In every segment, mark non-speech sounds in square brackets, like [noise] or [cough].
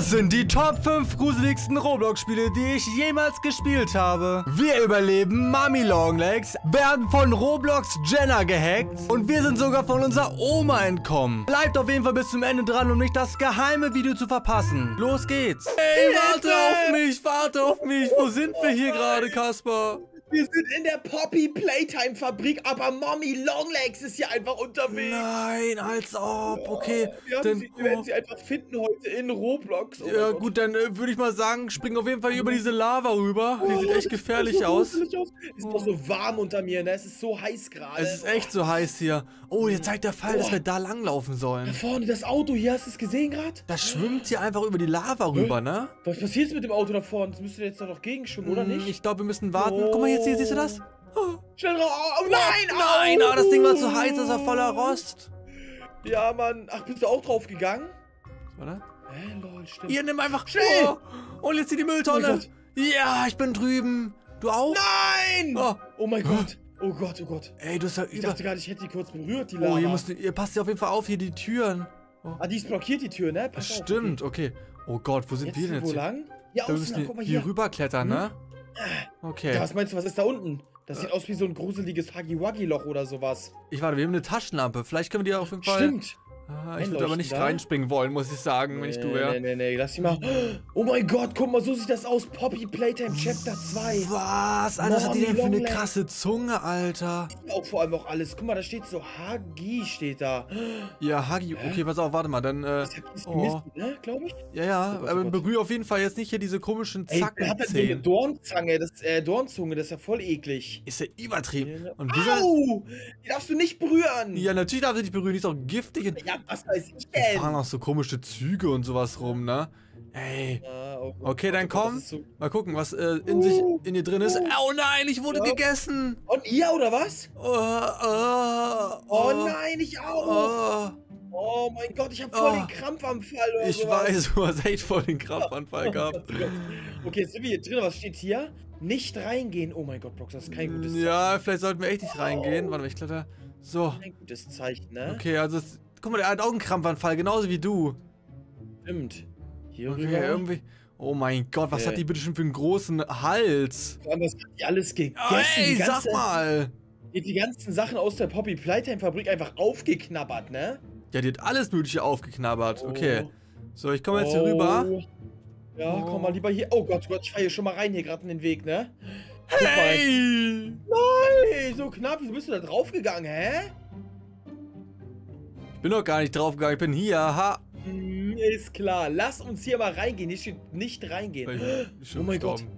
Das sind die Top 5 gruseligsten Roblox-Spiele, die ich jemals gespielt habe. Wir überleben Mami Longlegs, werden von Roblox Jenna gehackt und wir sind sogar von unserer Oma entkommen. Bleibt auf jeden Fall bis zum Ende dran, um nicht das geheime Video zu verpassen. Los geht's. Ey, warte auf mich, warte auf mich. Wo sind wir hier gerade, Kasper? Wir sind in der Poppy Playtime Fabrik, aber Mommy Longlegs ist hier einfach unterwegs. Nein, als ob. Okay, wir, dann, sie, wir werden sie einfach finden heute in Roblox. Oh ja, gut, dann äh, würde ich mal sagen, spring auf jeden Fall über diese Lava rüber. Die sieht echt gefährlich so aus. aus. Es ist doch so warm unter mir, ne? Es ist so heiß gerade. Es ist echt so heiß hier. Oh, jetzt zeigt der Fall, dass wir da langlaufen Da sollen. vorne, das Auto hier, hast du es gesehen gerade? Das schwimmt hier einfach über die Lava rüber, ne? Was passiert jetzt mit dem Auto da vorne? Das müsste jetzt doch noch gegenschwimmen, oder Hm, nicht? Ich glaube, wir müssen warten. Guck mal jetzt hier, siehst du das? Oh, Schnell raus! Oh, nein! nein, ah, das Ding war zu heiß, das war voller Rost. Ja, Mann. Ach, bist du auch drauf gegangen? Warte. Hä, lol, stimmt. Hier, nimm einfach Schnell! Oh, und jetzt hier die Oh Mülltonne. Gott. ja, ich bin drüben. Du auch? Nein! Oh, Oh mein Gott. Oh Gott, oh Gott. ey, du hast ja Ich dachte gerade, ich hätte die kurz berührt, die Lava. Oh, ihr, müsst, ihr passt ja auf jeden Fall auf, hier die Türen. Ah, die ist blockiert, die Tür, ne? Pass auf, stimmt, okay. Oh Gott, wo Okay. sind Jetzt wir denn wo jetzt? hier? lang? Ja, Wir außen müssen lang, hier, hier hier. rüberklettern, ne? Okay. Ja, was meinst du, was ist da unten? Das sieht aus wie so ein gruseliges Huggy-Wuggy-Loch oder sowas. Ich warte, wir haben eine Taschenlampe. Vielleicht können wir die auf jeden Fall... Stimmt. Ah, ich würde aber nicht da. reinspringen wollen, muss ich sagen, wenn ich du Nee, wäre. nee, nee, nee, lass die mal. Oh mein Gott, guck mal, so sieht das aus. Poppy Playtime Chapter 2. Was? Alter, was hat die denn für eine krasse Zunge, Alter? Auch vor allem auch alles. Guck mal, da steht so Huggy steht da. Ja, Huggy. Okay, pass auf, warte mal, dann, äh, Das ist oh. Ne, glaube ich. ja, ja, Oh aber oh Gott. berühre auf jeden Fall jetzt nicht hier diese komischen Ey, der hat halt so eine Zackenzähne. Dornzange, das, äh, Dornzunge, das ist ja voll eklig. Ist ja übertrieben. Und dieser... Au! Die darfst du nicht berühren. Ja, natürlich darf sie nicht berühren, die ist auch giftig. Und Ja, was weiß ich da denn? fahren auch so komische Züge und sowas rum, ne? Ey. Ah, oh Okay, dann oh komm. Mal gucken, was äh, in sich, in dir drin ist. Oh nein, ich wurde gegessen. Und ihr, oder was? Oh, oh, Oh nein, ich auch. Oh, Oh mein Gott, ich habe voll Oh. den Krampfanfall oder ich sowas. weiß, [laughs] du hast echt voll den Krampfanfall [laughs] gehabt. Okay, sind wir hier drin. Was steht hier? Nicht reingehen. Oh mein Gott, Brox, das ist kein gutes Zeichen. Ja, vielleicht sollten wir echt nicht reingehen. Warte mal, ich kletter. So. Kein gutes Zeichen, ne? Okay, also, es, guck mal, der hat auch einen Krampfanfall, genauso wie du. Stimmt. Hier Okay, rüber. irgendwie. Oh mein Gott, was Okay. hat die bitte schon für einen großen Hals? Was hat die alles gegessen? Oh, ey, ganze, sag mal. die, die ganzen Sachen aus der Poppy Playtime Fabrik einfach aufgeknabbert, ne? Ja, die hat alles Mögliche aufgeknabbert. Okay. Oh. So, ich komme jetzt hier rüber. Ja, Oh. komm mal lieber hier. Oh Gott, Gott, ich fahre hier schon mal rein, hier gerade in den Weg, ne? Hey! Hey, so knapp, wieso bist du da draufgegangen, hä? Ich bin doch gar nicht draufgegangen, ich bin hier. Ha! Ist klar. Lass uns hier mal reingehen. Hier steht nicht reingehen. Ich bin schon Oh mein Gott. gestorben.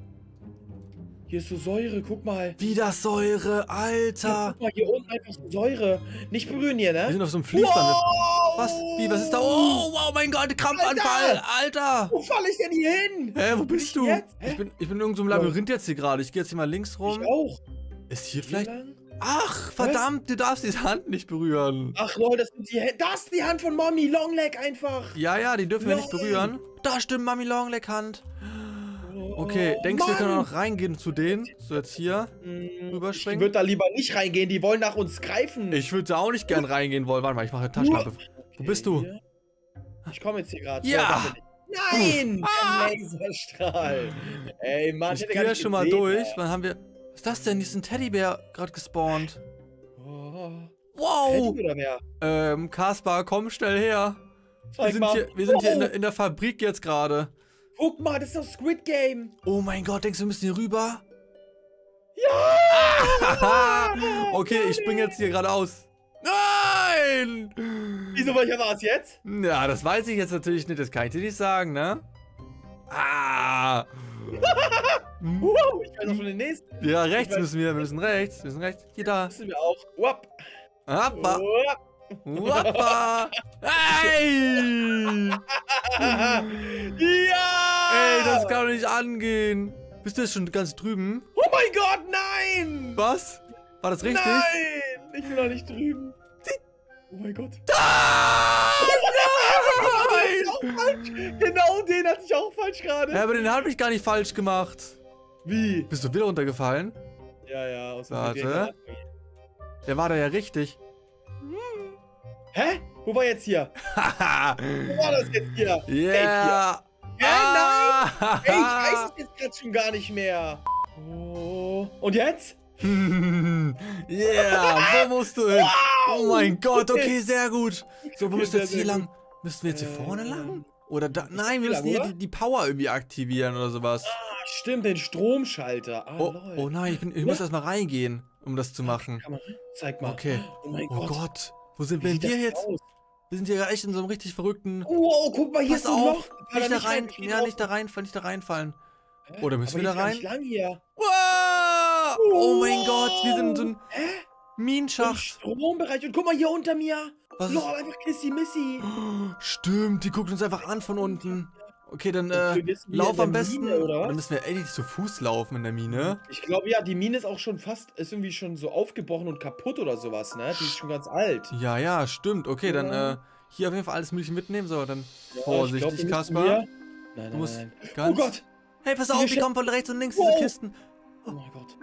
Hier ist so Säure, guck mal. Wieder Säure, Alter. Guck mal, hier unten einfach so Säure. Nicht berühren hier, Wir ne? sind auf so einem Fließband. Wow! Was? Wie? Was ist da? Oh, wow, mein Gott, Krampfanfall. Alter. Wo falle ich denn hier hin? Hä, wo bist du? jetzt? Ich bin, ich bin in irgendeinem Labyrinth jetzt hier gerade. Ich gehe jetzt hier mal links rum. Ich auch. Ist hier Hier vielleicht... lang? Ach, verdammt, du darfst die Hand nicht berühren. Ach lol, das sind die. Das ist die Hand von Mommy Longleg einfach. Ja, ja, die dürfen wir nicht berühren. Da stimmt Mami Longleg Hand. Okay, Oh, denkst du, wir können Mann. noch reingehen zu denen? So jetzt hier. Ich rüberspringen? würde da lieber nicht reingehen. Die wollen nach uns greifen. Ich würde da auch nicht gern reingehen wollen. Warte mal, ich mache eine Taschenlampe. Wo bist du? Hier. Ich komme jetzt hier gerade. Ja. Nein! Ah. Ein Laserstrahl. Ey, Mann, Ich hätte gehe ja schon mal durch. Wann haben wir... Was ist das denn? Hier ist ein Teddybär gerade gespawnt. Oh. Wow! Ähm, Kaspar, komm schnell her. Wir sind hier, wir sind hier in, der, in der Fabrik jetzt gerade. Guck mal, das ist doch Squid Game. Oh mein Gott, denkst du, wir müssen hier rüber? Ja! [laughs] okay, ich spring jetzt hier geradeaus. Nein! Wieso, welcher war es jetzt? Ja, das weiß ich jetzt natürlich nicht. Das kann ich dir nicht sagen, ne? Ah! [laughs] Wow, ich kann doch schon den nächsten. Ja, rechts müssen wir. Wir müssen rechts. Wir müssen rechts. Hier, da. Müssen wir auch. Wap. Hoppa. Wap. Hoppa. [laughs] Hey! ja! Ey, das kann doch nicht angehen. Bist du jetzt schon ganz drüben? Oh mein Gott, nein! Was? War das richtig? Nein! Ich bin noch nicht drüben. Oh mein Gott. Ah, [laughs] Nein! Genau den hatte ich auch falsch gerade. Ja, aber den habe ich gar nicht falsch gemacht. Wie? Bist du wieder runtergefallen? Ja, ja, aus Warte. Der war da ja richtig. Hä? Wo war jetzt hier? [laughs] Wo war das jetzt hier? Yeah. hier. Ey, ich weiß es jetzt gerade schon gar nicht mehr. Oh. Und jetzt? [laughs] yeah, wo musst du hin? Oh mein Gott, okay, sehr gut. So, wo müssen wir jetzt hier lang? Müssen wir jetzt hier vorne lang? Oder da? Nein, wir müssen hier die, die Power irgendwie aktivieren oder sowas. Ah, stimmt, den Stromschalter. Ah, Oh, oh nein, ich, bin, ich muss erstmal reingehen, um das zu machen. Zeig mal. Okay. Oh mein Oh Gott. Gott, wo sind wir denn hier jetzt? aus? Wir sind hier echt in so einem richtig verrückten... Oh, guck mal, hier Pass ist ein Loch. Nicht da nicht rein, Geh ja, nicht da reinfallen, nicht da reinfallen. Hä? Oder müssen Aber wir da rein? nicht lang hier. Wow! Oh mein Gott, wir sind in so einem? Im Minenschacht. Strombereich. Und guck mal hier unter mir. Was Lol, einfach Kissy Missy. Stimmt, die guckt uns einfach an von unten. Okay, dann äh, lauf am besten. Mine? Dann müssen wir echt zu Fuß laufen in der Mine. Ich glaube ja, die Mine ist auch schon fast, ist irgendwie schon so aufgebrochen und kaputt oder sowas, ne? Die ist schon ganz alt. Ja, ja, stimmt. Okay, dann Ja. äh, hier auf jeden Fall alles mögliche mitnehmen. So, dann Ja, ich vorsichtig, glaub, wir Nein, Du nein, nein. Oh Gott. Hey, pass auf, die kommen von rechts und links, diese Wow. Kisten. Oh mein Gott.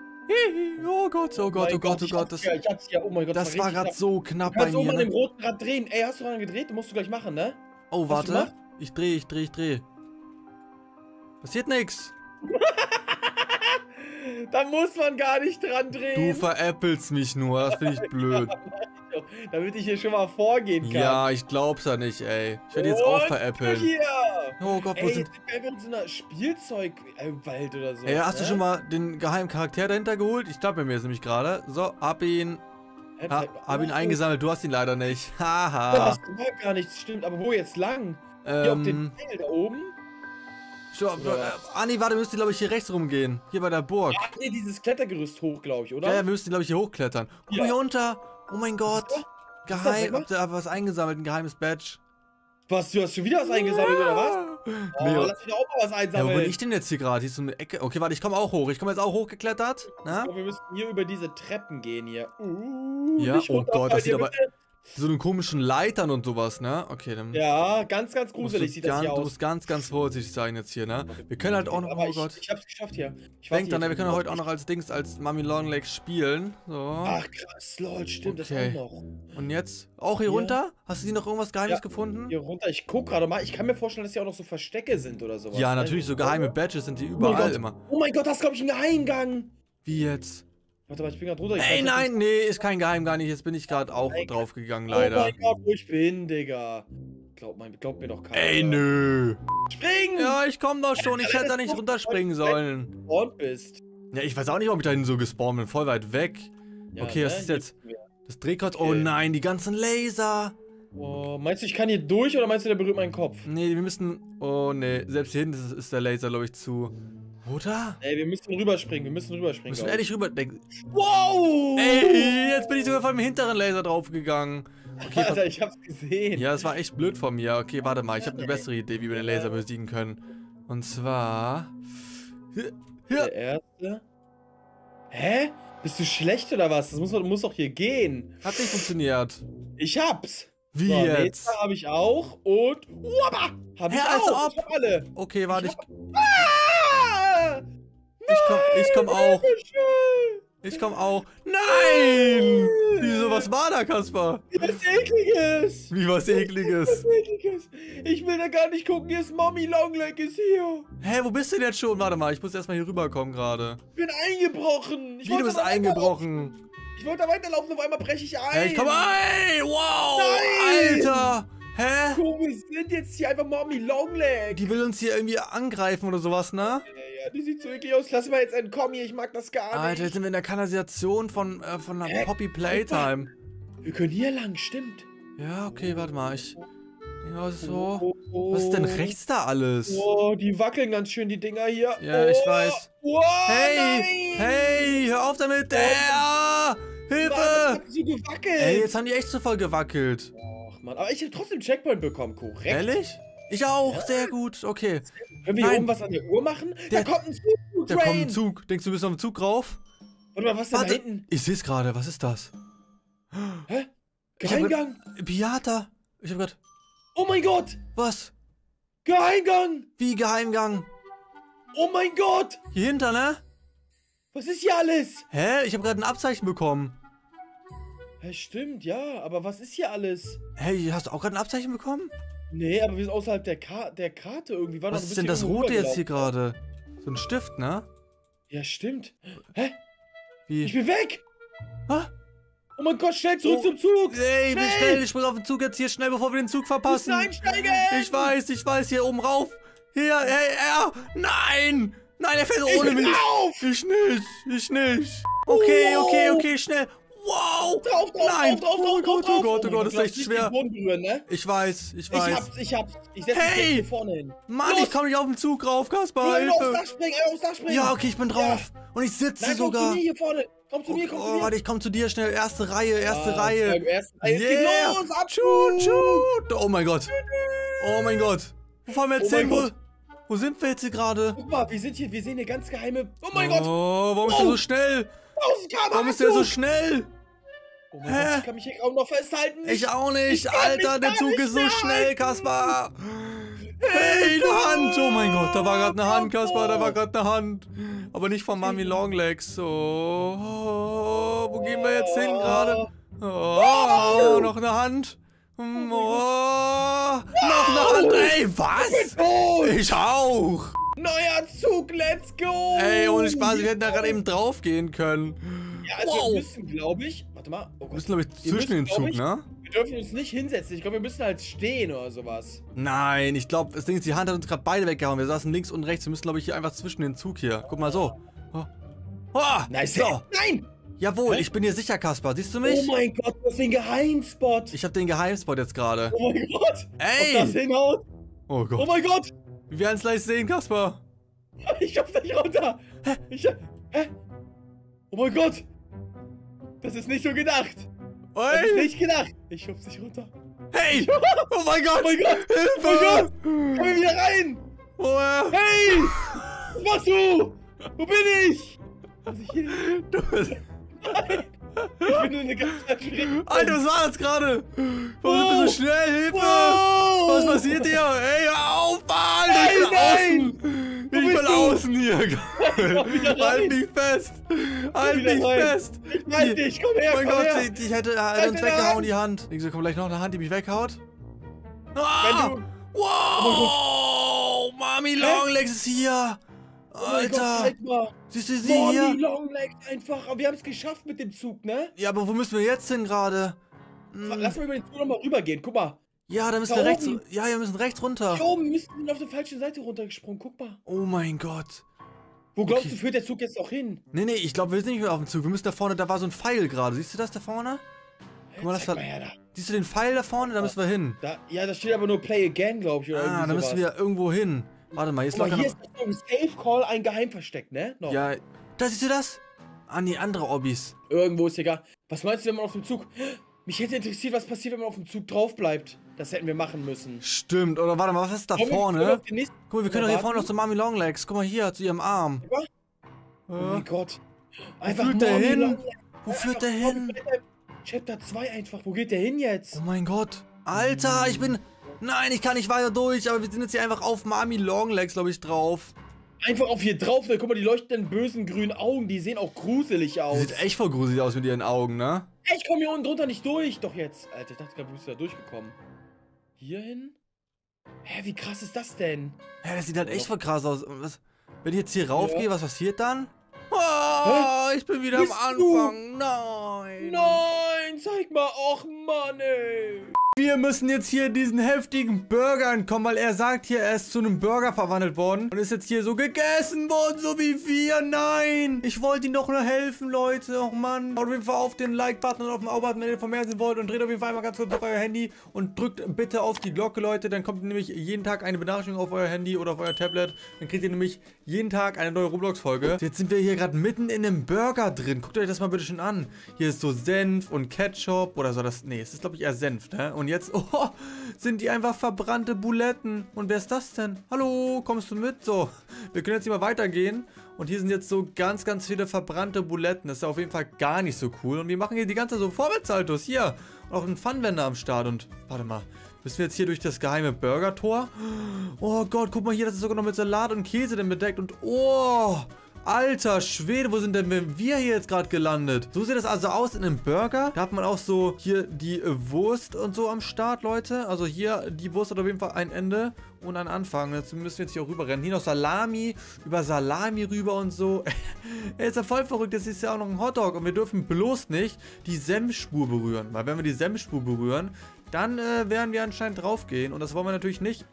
Oh Gott, oh Gott, oh Gott, oh Gott. Das, das war gerade knapp. so knapp Du bei kannst oben mir. an dem roten Rad drehen. Ey, hast du dran gedreht? Du musst du gleich machen, ne? Oh, du warte. Ich dreh, ich dreh, ich dreh. Passiert nix. [laughs] Da muss man gar nicht dran Du drehen. veräppelst mich nur, das finde ich blöd. [laughs] damit ich hier schon mal vorgehen kann. Ja, ich glaub's ja nicht, ey. Ich werde jetzt auch veräppeln. Hier. Oh Gott, wo Ey, sind... einfach in so einer Spielzeugwald oder so. Ey, hast du ne? schon mal den geheimen Charakter dahinter geholt? Ich glaube mir jetzt nämlich gerade. So, hab ihn, ha, hab ihn eingesammelt. Du hast ihn leider nicht. [laughs] Haha. das war gar nichts, stimmt. Aber wo jetzt lang? Hier auf dem ähm, Pfeil da oben? Stopp, Oder- äh, Anni, warte, wir müssen glaube ich hier rechts rumgehen. Hier bei der Burg. Ach nee, dieses Klettergerüst hoch, glaube ich, oder? Ja, ja, wir müssen glaube ich hier hochklettern. Guck Ja. hier unter. Oh mein Gott. Geheim. Habt ihr was eingesammelt? Ein geheimes Badge? Was, du hast schon wieder was eingesammelt, oder was? Oh, Nee, lass wieder auch mal was ja, wo einsammeln. bin ich denn jetzt hier gerade? Hier ist so eine Ecke. Okay, warte, ich komme auch hoch. Ich komme jetzt auch hochgeklettert. Na? Aber wir müssen hier über diese Treppen gehen hier. Uh, Ja, oh Gott, das sieht aber- bitte. So einen komischen Leitern und sowas, ne? Okay, dann. Ja, ganz, ganz gruselig du, sieht das ganz, hier du aus. musst ganz, ganz vorsichtig sein jetzt hier, ne? Wir können halt auch noch, Aber oh ich, Gott. ich hab's geschafft hier. Ich Denk dann, hier wir können heute auch noch als Dings, als Mami Longlegs spielen. So. Ach krass, lol, stimmt Okay. das auch noch. Und jetzt? Auch hier Hier. runter? Hast du hier noch irgendwas Geheimes Ja, gefunden? Hier runter, ich guck gerade mal. Ich kann mir vorstellen, dass hier auch noch so Verstecke sind oder sowas. Ja, ne? natürlich, so geheime Badges sind die Oh überall Gott. immer. Oh mein Gott, das ist, glaube ich, ein Geheimgang. Wie jetzt? Warte mal, ich bin gerade runter. Ey, nein, nee, ist kein Geheimgang nicht. Jetzt bin ich gerade auch Nein. draufgegangen, Oh leider. mein Gott, wo ich bin, Digga. Glaub, mein, glaub mir doch keiner. Ey, nö. Spring! Ja, ich komm doch schon. Ich hätte da nicht runterspringen sollen. Und bist. Ja, ich weiß auch nicht, ob ich da hinten so gespawnt bin. Voll weit weg. Ja, Okay, was ne? ist jetzt? Das Drehkreuz. Oh Okay. nein, die ganzen Laser. Oh, meinst du, ich kann hier durch oder meinst du, der berührt meinen Kopf? Nee, wir müssen. Oh nee, selbst hier hinten ist, ist der Laser, glaube ich, zu. Oder? Ey, wir müssen rüberspringen, wir müssen rüberspringen. Müssen wir ich. ehrlich rüber denken. Wow! Ey, jetzt bin ich sogar vom hinteren Laser draufgegangen. Okay, Alter, ich hab's gesehen. ja, das war echt blöd von mir. Okay, warte mal, ich habe eine bessere Idee, wie wir den Laser besiegen können. Und zwar. Der erste. Hä? Bist du schlecht oder was? Das muss, muss doch hier gehen. Hat nicht funktioniert. Ich hab's. Wie so, jetzt? Laser hab ich auch und. Wabba! Hab ich Hä, als auch. ob. Ich hab alle. Okay, warte, ich, Ah! Ich komm, ich komm auch. Ich komm auch. Nein! Wieso, was war da, Kaspar? Was ekliges. Wie was ekliges. Was ekliges. Ich will da gar nicht gucken. Hier ist Mommy Longleg ist hier. Hä, wo bist du denn jetzt schon? Warte mal, ich muss erstmal hier rüberkommen gerade. Ich bin eingebrochen. Ich Wie, du bist eingebrochen? Ich wollte da weiterlaufen, auf einmal breche ich ein. Hä, ich komm. Ey, wow! Nein! Alter! Hä? Guck, wir sind jetzt hier einfach Mommy Longleg. Die will uns hier irgendwie angreifen oder sowas, ne? Ja, ja, die sieht so eklig aus. Lass mal jetzt entkommen hier. Ich mag das gar Alter, nicht. jetzt sind wir in der Kanalisation von, äh, von Hä? Poppy Playtime. Wir können hier lang, stimmt. Ja, okay, warte mal. Ich. Ja, so. Oh, oh, Was ist denn oh. rechts da alles? Oh, die wackeln ganz schön, die Dinger hier. Ja, oh, ich weiß. Oh, Hey! nein. Hey! Hör auf damit! Äh, Hilfe! so gewackelt. Ey, jetzt haben die echt so voll gewackelt. Ach, Mann. Aber ich habe trotzdem Checkpoint bekommen, korrekt. Ehrlich? Ich auch, sehr gut. Okay. Können wir Nein. hier oben was an der Uhr machen? Der- da kommt ein Zug, Da kommt ein Zug. Denkst du, du bist auf dem Zug rauf? Warte mal, was denn da hinten? Ich seh's gerade. Was ist das? Hä? Geheimgang. Piata. Ich hab grad. Oh mein Gott. Was? Geheimgang. Wie Geheimgang? Oh mein Gott. Hier hinter, ne? Was ist hier alles? Hä? Ich hab gerade ein Abzeichen bekommen. Hä, stimmt, ja. Aber was ist hier alles? Hey, hast du auch gerade ein Abzeichen bekommen? Nee, aber wir sind außerhalb der, Ka der Karte irgendwie. Warte, Was ist denn das Rote jetzt hier gerade? So ein Stift, ne? Ja, stimmt. Hä? Ich Wie? bin weg! Ah, Oh mein Gott, schnell zurück Oh. zum Zug! ey, Schnell! schnell, ich spring auf den Zug jetzt hier schnell, bevor wir den Zug verpassen. Einsteigen! Ich weiß, ich weiß, hier oben rauf. Hier, hey, er. Nein! Nein, er fällt Ich ohne mich. auf! Ich nicht, ich nicht. Okay, Wow. okay, okay, schnell. Wow! Drauf, drauf, Nein. drauf, drauf, Oh Gott, oh Gott, oh mein Gott, das ist echt schwer. berühren, ne? Ich weiß, ich Ich weiß. hab's, ich hab's. Ich setz Hey! mich vorne hin. Mann, Los! ich komme nicht auf den Zug rauf, Kaspar. Nein, aufs Hilfe. Dach springen, aufs Dach springen! Ja, okay, ich bin drauf. Und ich sitze Nein, komm zu sogar. mir hier vorne! Komm zu mir, komm zu Oh, mir! warte, ich komme zu dir schnell. Erste Reihe, erste Ah, Reihe. ja, erste Reihe. Yeah. los! Shoot, shoot. Oh mein Gott. Oh mein Gott. Wo fahren wir jetzt Oh hin? Wo, Gott. wo sind wir jetzt hier gerade? Guck mal, wir sind hier, wir sehen hier ganz geheime... Oh mein Gott! Oh, warum ist der Oh. so schnell? 1000 km Warum ist der so schnell? Oh mein Hä? Gott, ich kann mich hier kaum noch festhalten. Ich auch nicht. Ich Alter, der Zug ist so schnell. Kaspar. Hey, eine Hand. Oh mein Gott, da war gerade eine Hand, Kaspar. Da war gerade eine Hand. Aber nicht von Mami Longlegs. So. Oh, wo gehen wir jetzt hin gerade? Oh, noch eine Hand. Hm, Oh, noch eine Hand. Ey, was? Oh, Ich auch. Neuer Zug, let's go! Ey, ohne Spaß, wir hätten da gerade eben drauf gehen können. Ja, also Wow. wir müssen, glaube ich... Warte mal. Oh Wir müssen, glaube ich, zwischen den Zug, ich- ne? Wir dürfen uns nicht hinsetzen. Ich glaube, wir müssen halt stehen oder sowas. Nein, ich glaube, das Ding ist, die Hand hat uns gerade beide weggehauen. Wir saßen links und rechts. Wir müssen, glaube ich, hier einfach zwischen den Zug hier. Guck mal so. Oh. Oh, Nice. so. Nein! Jawohl, Hä? ich bin hier sicher, Kaspar. Siehst du mich? Oh mein Gott, das ist ein Geheimspot. ich habe den Geheimspot jetzt gerade. Oh mein Gott. Ey! Ob das hinhaut? Oh Oh Gott. mein Gott. Wir werden es gleich sehen, Kaspar. [laughs] Ich schaff's nicht runter. Ich, hä? Oh mein Gott. Das ist nicht so gedacht. Das ist nicht gedacht. Ich schub's nicht runter. Hey! Oh mein Gott! Oh mein Gott. Hilfe! Komm hier wieder rein. Oh, äh, Hey! [laughs] Was machst du? Wo bin ich? Muss ich hier? du bist- [laughs] Ich bin nur eine ganz. Alter, was war das gerade? Warum sind wir so schnell? Hilfe! Wow. Was passiert hier? Ey, hör auf, Mann! Nein, ich bin nein! außen! Wo Ich bist bin du? außen hier! halt mich fest! Halt mich rein. fest! Ich halt dich, komm her, Oh mein komm Gott, her. die, die hätte Halt uns deine weggehauen, die Hand. Wieso kommt gleich noch eine Hand, die mich weghaut? Wenn Ah! du... Wow! Mami Longlegs ist hier! Oh mein Gott, Alter! mal. Siehst du sie Mommy hier? Longlegs einfach. Aber wir haben es geschafft mit dem Zug, ne? Ja, aber wo müssen wir jetzt hin gerade? Hm, Lass mal über den Zug nochmal rübergehen. Guck mal. Ja, da müssen da wir rechts. oben. Ja, wir müssen rechts runter. Hier oben müssen wir auf der falschen Seite runtergesprungen. Guck mal. Oh mein Gott. Wo glaubst Okay. du, führt der Zug jetzt auch hin? Nee, nee, ich glaube, wir sind nicht mehr auf dem Zug. Wir müssen da vorne, da war so ein Pfeil gerade. Siehst du das da vorne? Guck mal, das war- mal da. Siehst du den Pfeil da vorne? Da müssen wir hin. da. Ja, da steht aber nur Play Again, glaube ich. Oder Ah, da müssen wir irgendwo hin. Warte mal, hier ist locker hier noch... ist ein Safe Call, ein Geheimversteck, ne? Noch. Ja, da siehst du das? Ah, nee, andere Obbys. Irgendwo ist egal. Was meinst du, wenn man auf dem Zug... [gasps] Mich hätte interessiert, was passiert, wenn man auf dem Zug drauf bleibt. Das hätten wir machen müssen. Stimmt, oder warte mal, was ist da wir vorne? Guck mal, wir können doch hier vorne noch zu Mami Longlegs. Guck mal hier, zu ihrem Arm. Ja? Oh Äh, mein Gott. führt der hin? Longlegs. wo führt der Einfach hin? Chapter 2 einfach. Wo geht der hin jetzt? Oh mein Gott. Alter, ich bin... Nein, ich kann nicht weiter durch, aber wir sind jetzt hier einfach auf Mami Longlegs, glaube ich, drauf. Einfach auf hier drauf. Ne? Guck mal, die leuchtenden bösen grünen Augen, die sehen auch gruselig Die aus. sieht echt voll gruselig aus mit ihren Augen, ne? Ich komme hier unten drunter nicht durch. Doch jetzt. Alter, ich dachte gerade, du bist da durchgekommen. Hier hin? Hä, wie krass ist das denn? Ja, das sieht halt echt voll krass aus. Was, wenn ich jetzt hier raufgehe, Ja. was passiert dann? Oh, ich bin wieder am Bist du? Anfang. Nein. Nein, zeig mal. Och, Mann, ey. Wir müssen jetzt hier diesen heftigen Burger entkommen, weil er sagt hier, er ist zu einem Burger verwandelt worden und ist jetzt hier so gegessen worden, so wie wir. Nein! Ich wollte ihm doch nur helfen, Leute. Och Mann. Haut auf jeden Fall auf den Like-Button und auf den Abo-Button, wenn ihr vom Fernsehen wollt und dreht auf jeden Fall einmal ganz kurz auf euer Handy und drückt bitte auf die Glocke, Leute. Dann kommt nämlich jeden Tag eine Benachrichtigung auf euer Handy oder auf euer Tablet. Dann kriegt ihr nämlich jeden Tag eine neue Roblox-Folge. Jetzt sind wir hier gerade mitten in einem Burger drin. Guckt euch das mal bitte schon an. Hier ist so Senf und Ketchup oder so. Das, nee, es ist glaube ich eher Senf, ne? Und jetzt, [laughs] oh, sind die einfach verbrannte Buletten. Und wer ist das denn? Hallo, kommst du mit? So, wir können jetzt hier mal weitergehen. Und hier sind jetzt so ganz, ganz viele verbrannte Buletten. Das ist auf jeden Fall gar nicht so cool. Und wir machen hier die ganze Zeit so Vorwärtssaltos. Hier. Und auch einen Funwender am Start. Und warte mal. Müssen wir jetzt hier durch das geheime Burger-Tor? Oh Gott, guck mal hier, das ist sogar noch mit Salat und Käse denn bedeckt. Und oh, Alter Schwede, wo sind denn wir hier jetzt gerade gelandet? So sieht das also aus in einem Burger. Da hat man auch so hier die Wurst und so am Start, Leute. Also hier, die Wurst hat auf jeden Fall ein Ende und einen Anfang. Jetzt müssen wir jetzt hier auch rüberrennen. Hier noch Salami, über Salami rüber und so. [laughs] Ey, ist ja voll verrückt. Das ist ja auch noch ein Hotdog. Und wir dürfen bloß nicht die Senfspur berühren. Weil wenn wir die Senfspur berühren, dann äh, werden wir anscheinend draufgehen. Und das wollen wir natürlich nicht